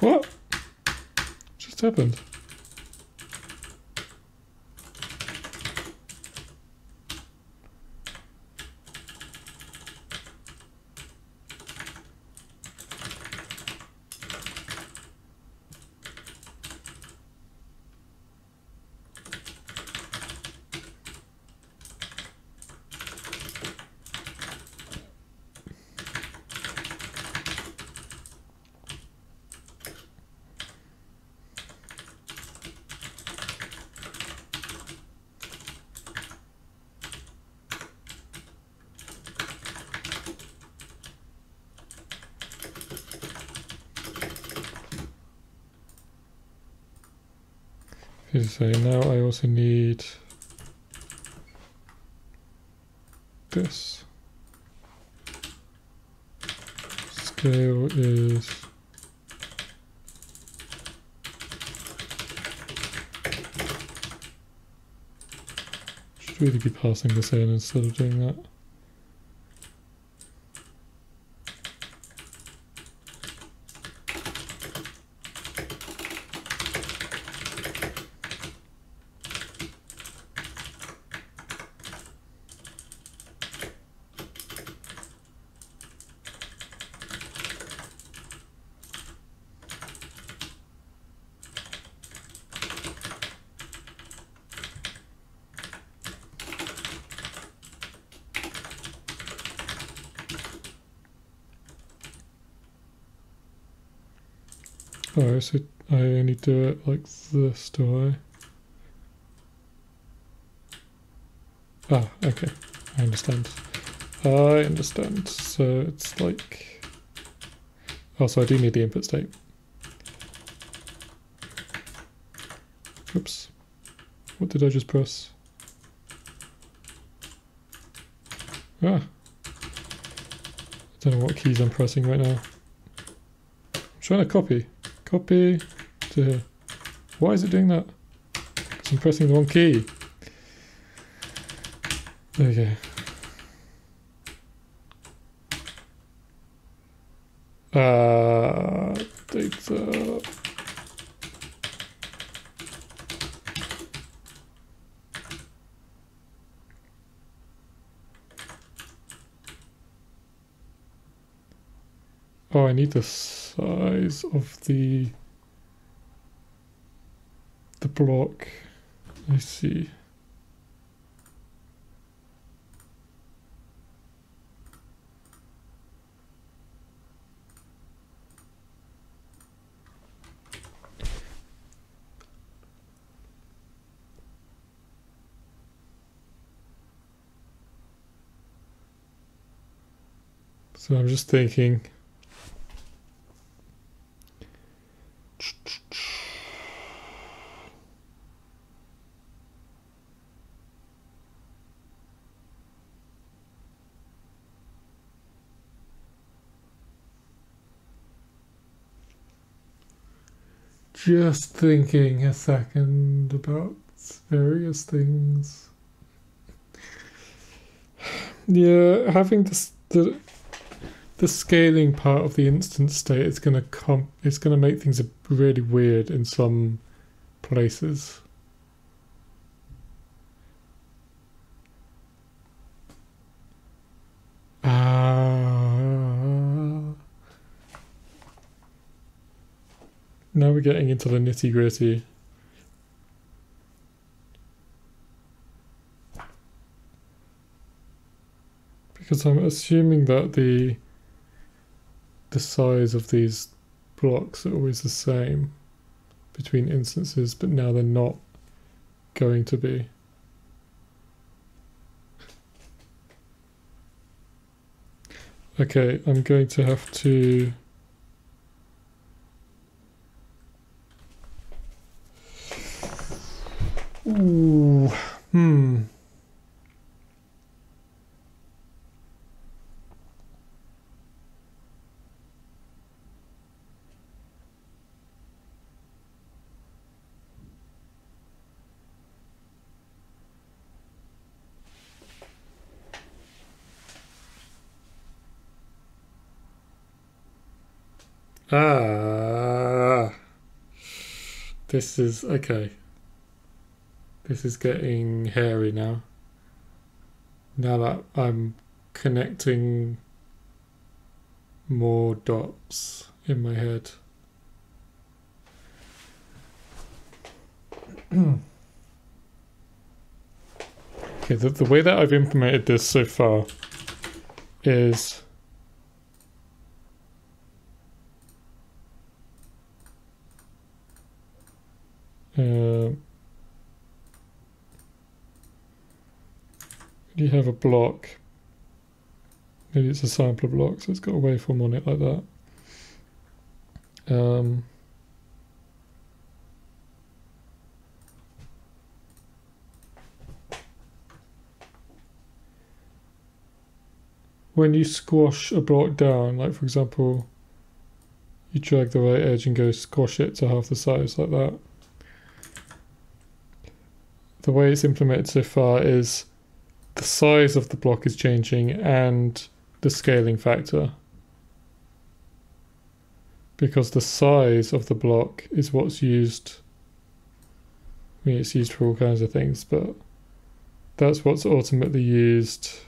What? Just happened? So now I also need this. Scale is Should really be passing this in instead of doing that. Oh, so I only do it like this, do I? Ah, okay. I understand. I understand. So it's like... Oh, so I do need the input state. Oops. What did I just press? Ah. I don't know what keys I'm pressing right now. I'm trying to copy. Copy to here. Why is it doing that? Because I'm pressing the wrong key. Okay. Uh, data. Oh, I need the size of the block. I see. So I'm just thinking just thinking a second about various things. Yeah, having this the the scaling part of the instance state is gonna come it's gonna make things really weird in some places. Now we're getting into the nitty gritty. Because I'm assuming that the the size of these blocks are always the same between instances, but now they're not going to be. Okay, I'm going to have to Ooh, hmm. Ah, this is okay. This is getting hairy now. Now that I'm connecting more dots in my head. okay, the, the way that I've implemented this so far is uh, you have a block, maybe it's a sampler block, so it's got a waveform on it like that. Um, when you squash a block down, like for example, you drag the right edge and go squash it to half the size like that. The way it's implemented so far is the size of the block is changing and the scaling factor. Because the size of the block is what's used. I mean, it's used for all kinds of things, but that's what's ultimately used.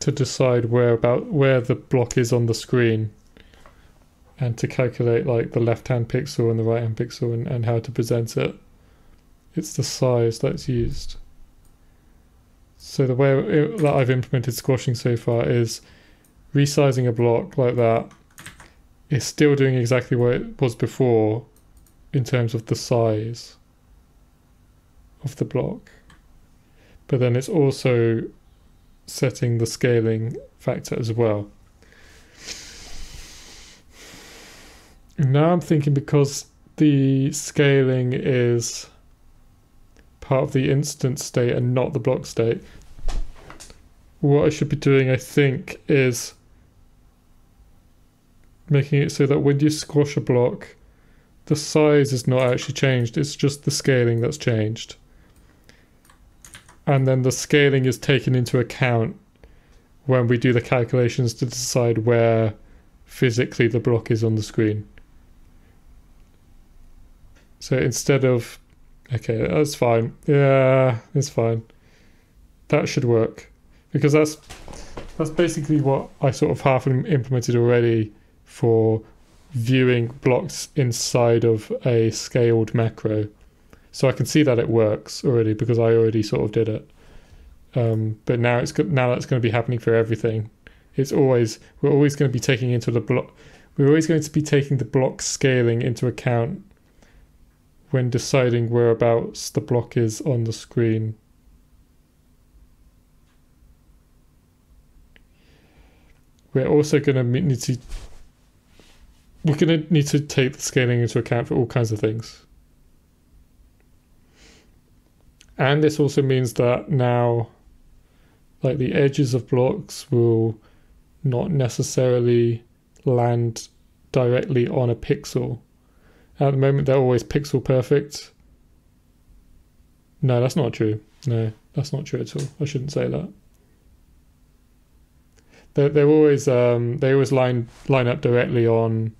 to decide where about where the block is on the screen and to calculate like the left hand pixel and the right hand pixel and, and how to present it. It's the size that's used. So the way it, that I've implemented squashing so far is resizing a block like that is still doing exactly what it was before in terms of the size of the block. But then it's also setting the scaling factor as well. Now I'm thinking because the scaling is part of the instance state and not the block state, what I should be doing, I think, is making it so that when you squash a block, the size is not actually changed, it's just the scaling that's changed. And then the scaling is taken into account when we do the calculations to decide where physically the block is on the screen. So instead of, okay, that's fine. Yeah, it's fine. That should work because that's that's basically what I sort of half implemented already for viewing blocks inside of a scaled macro. So I can see that it works already because I already sort of did it. Um, but now it's now that's going to be happening for everything. It's always we're always going to be taking into the block. We're always going to be taking the block scaling into account when deciding whereabouts the block is on the screen. We're also going to need to we're going to need to take the scaling into account for all kinds of things. And this also means that now like the edges of blocks will not necessarily land directly on a pixel at the moment, they're always pixel perfect. No, that's not true. No, that's not true at all. I shouldn't say that. They're, they're always um, they always line line up directly on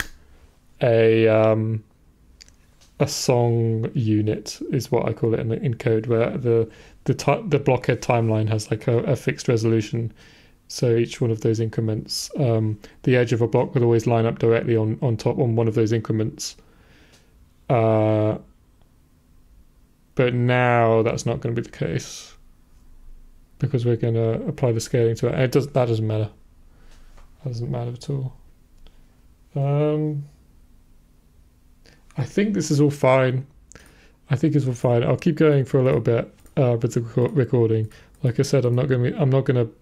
a um, a song unit is what I call it in, in code, where the the the blockhead timeline has like a, a, fixed resolution. So each one of those increments, um, the edge of a block would always line up directly on on top on one of those increments. Uh, but now that's not going to be the case because we're going to apply the scaling to it. And it does that doesn't matter. That doesn't matter at all. Um, I think this is all fine. I think it's all fine. I'll keep going for a little bit uh, with the recording. Like I said, I'm not going to. I'm not going to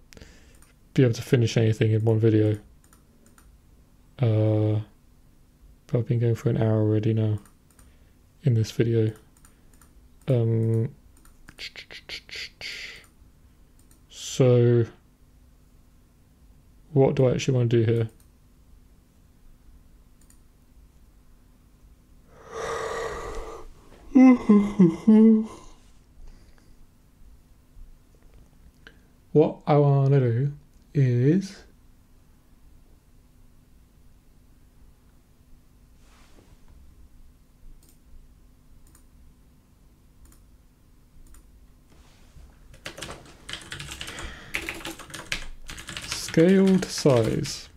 be able to finish anything in one video. Uh, but I've been going for an hour already now in this video. Um, so, what do I actually want to do here? what I want to do is scaled size.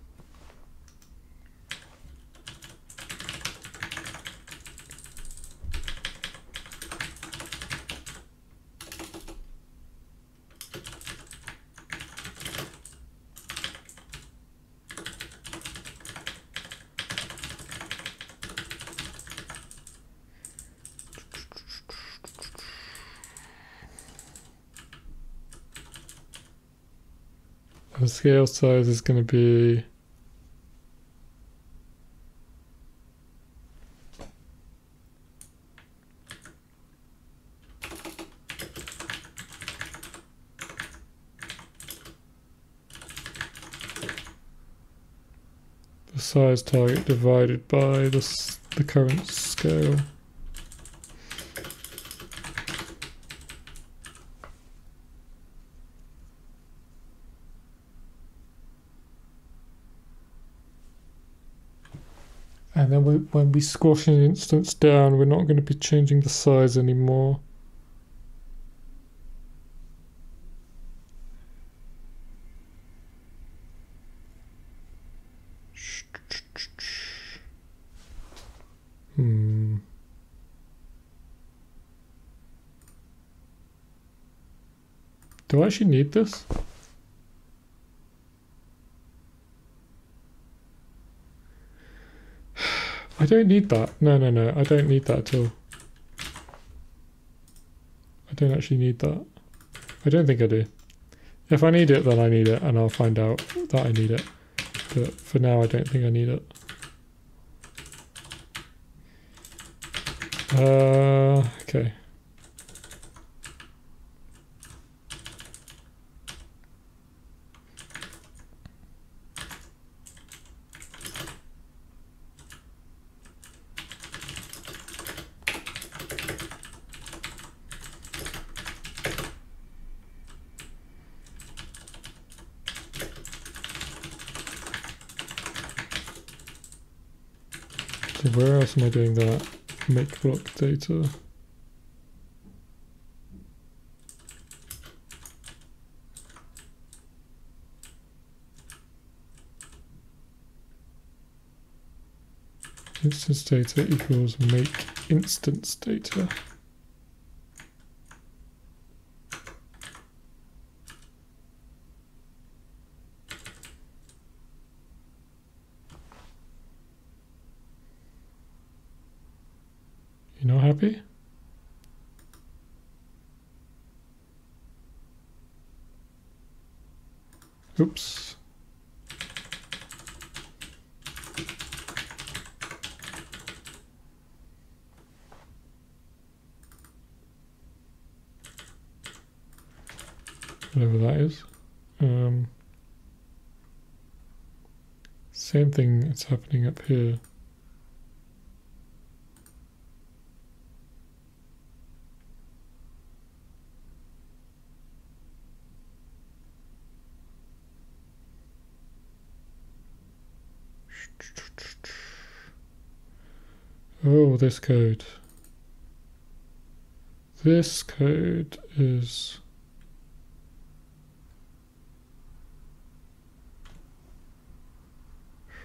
the scale size is going to be the size target divided by the, the current scale. And then we, when we squash an instance down, we're not going to be changing the size anymore. Hmm. Do I actually need this? I don't need that. No, no, no. I don't need that at all. I don't actually need that. I don't think I do. If I need it, then I need it, and I'll find out that I need it. But for now, I don't think I need it. Uh, okay. So where else am I doing that? Make block data. Instance data equals make instance data. You not happy? Oops. Whatever that is. Um, is happening up here. Oh, this code. This code is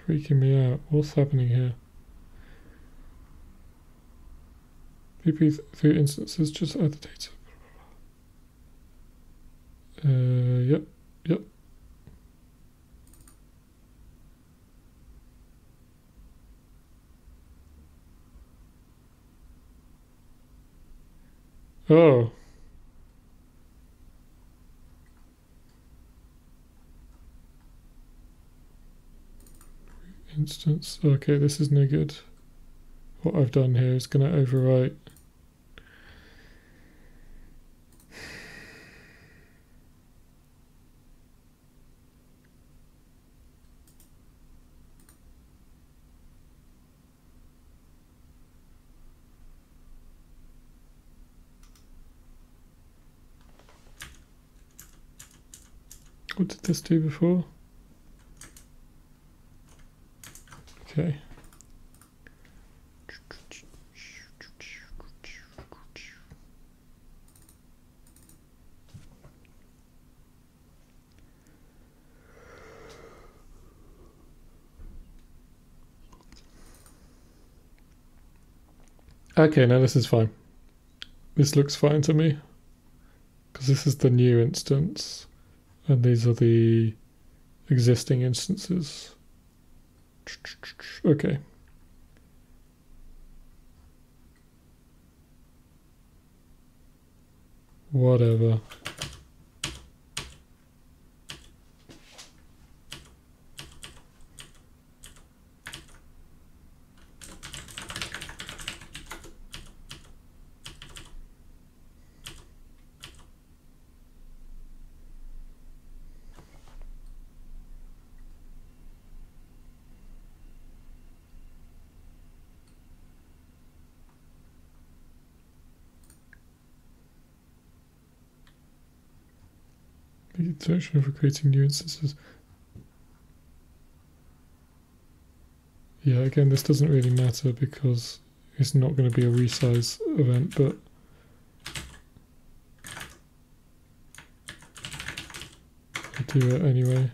freaking me out. What's happening here? PP3 instances just add the data. Uh, yep, yep. Oh. Instance. Okay, this is no good. What I've done here is going to overwrite. What did this do before? Okay. Okay, now this is fine. This looks fine to me. Because this is the new instance. And these are the existing instances. Okay. Whatever. Searching for creating new instances. Yeah, again, this doesn't really matter because it's not going to be a resize event, but I do it anyway.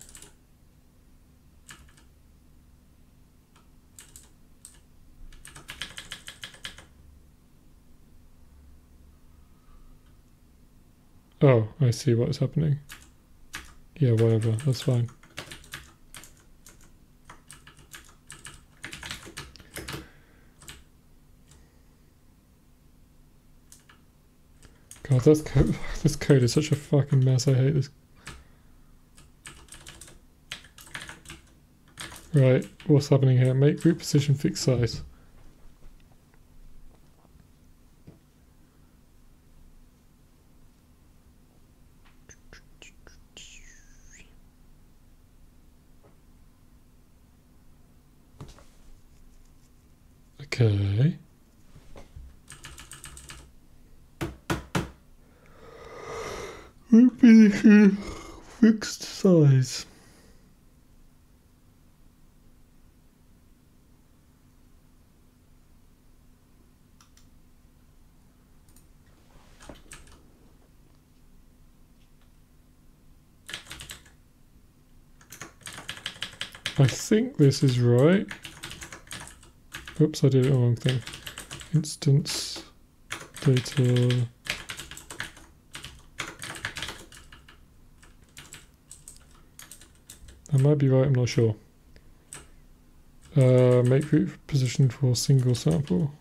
Oh, I see what's happening. Yeah, whatever, that's fine. God, that's co this code is such a fucking mess. I hate this. Right, what's happening here? Make group position fixed size. Okay. Group position fixed size. I think this is right. Oops, I did it the wrong thing. Instance data. I might be right, I'm not sure. Uh, make group position for single sample.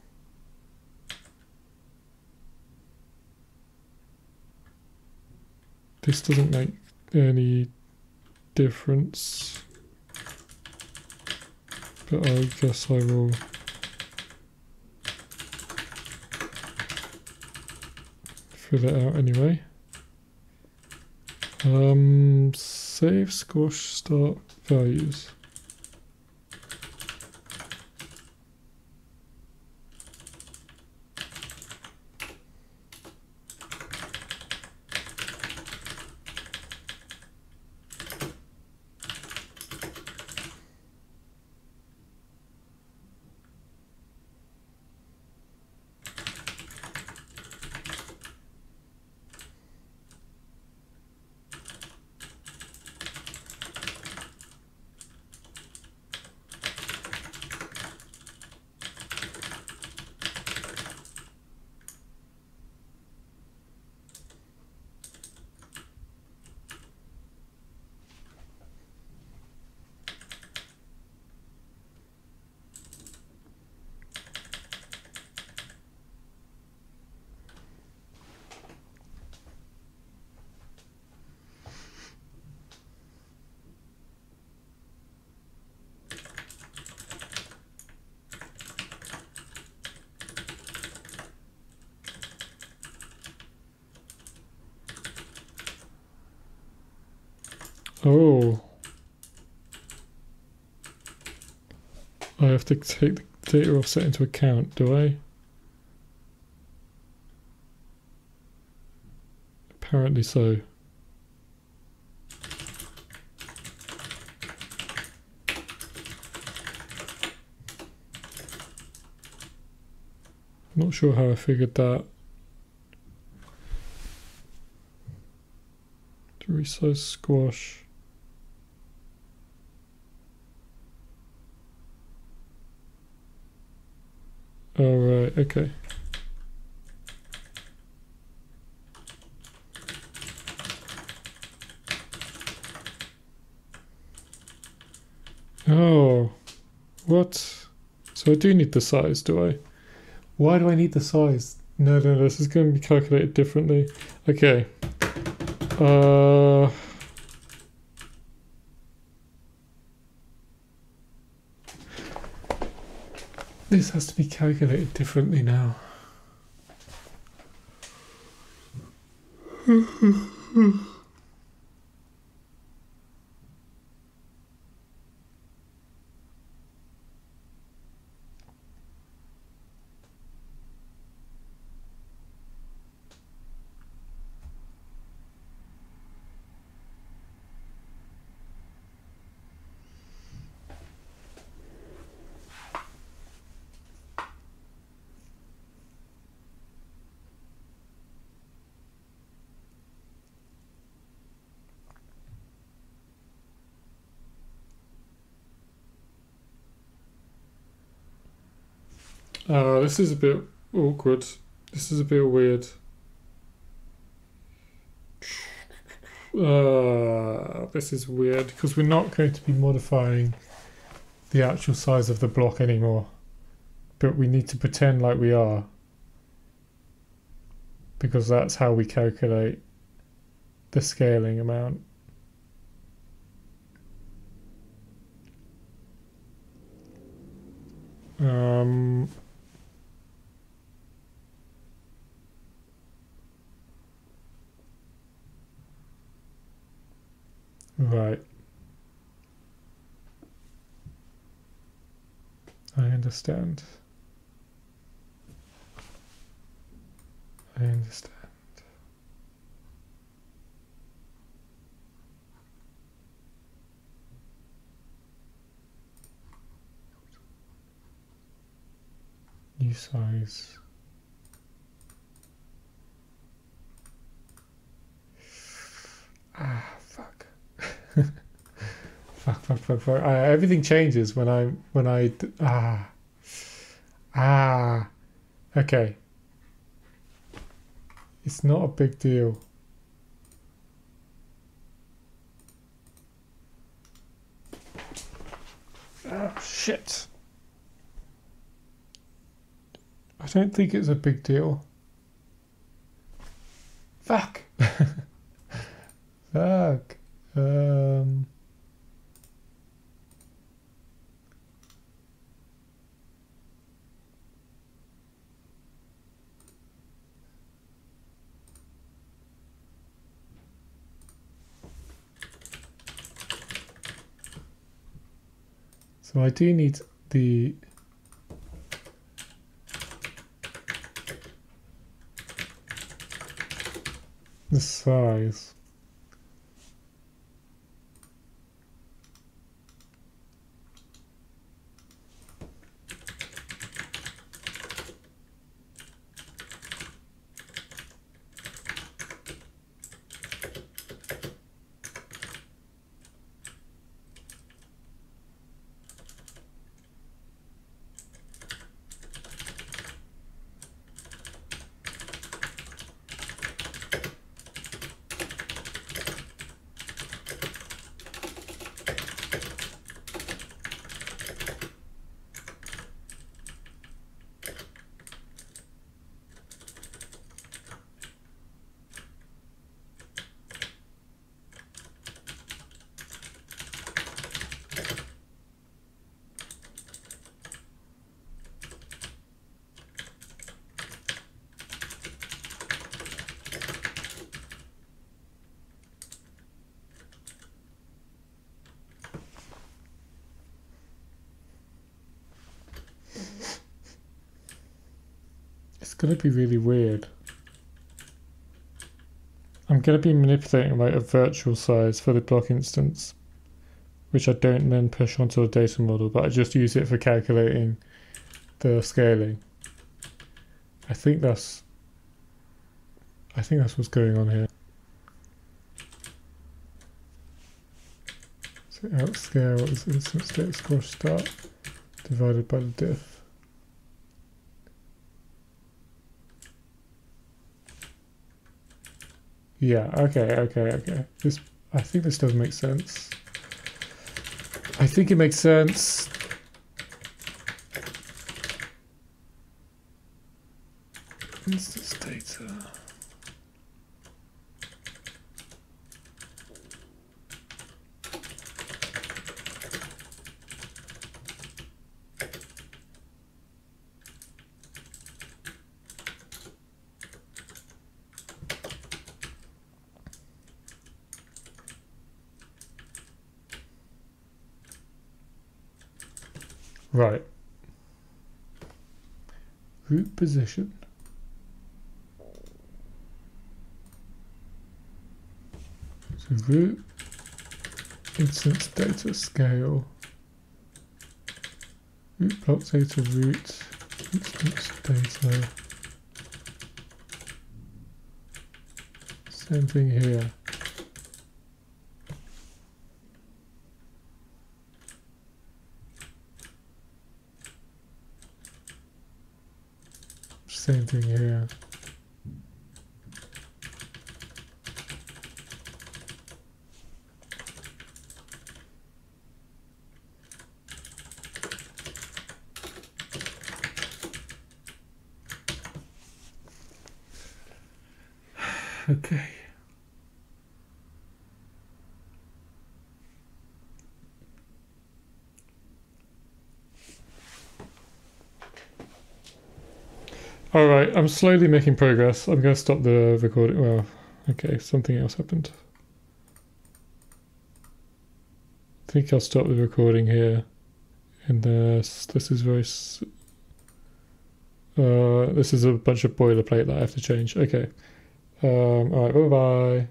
This doesn't make any difference. But I guess I will fill it out anyway. Um, save squash start values. Oh. I have to take the data offset into account, do I? Apparently so. Not sure how I figured that. Resize squash. Oh, right, okay. Oh, what? So I do need the size, do I? Why do I need the size? No, no, this is going to be calculated differently. Okay. Uh... This has to be calculated differently now. this is a bit awkward. This is a bit weird. Uh, this is weird because we're not going to be modifying the actual size of the block anymore. But we need to pretend like we are. Because that's how we calculate the scaling amount. Um, right. I understand. I understand. New size. Ah, fuck. fuck, fuck, fuck. Uh, everything changes when I when I ah ah. Okay. It's not a big deal. Oh shit. I don't think it's a big deal. Fuck. Fuck. Um. So I do need the the size. It's gonna be really weird. I'm gonna be manipulating like a virtual size for the block instance, which I don't then push onto the data model, but I just use it for calculating the scaling. I think that's I think that's what's going on here. So outscale is instance data score start divided by the diff. Yeah, okay, okay, okay. This I think this does make sense. I think it makes sense. Instance data. Right. Root position. So root instance data scale. Root block data root instance data. Same thing here. Same thing here. Okay. All right, I'm slowly making progress. I'm going to stop the recording. Well, okay, something else happened. I think I'll stop the recording here. And this, this is very. Uh, this is a bunch of boilerplate that I have to change. Okay. Um, all right, bye bye.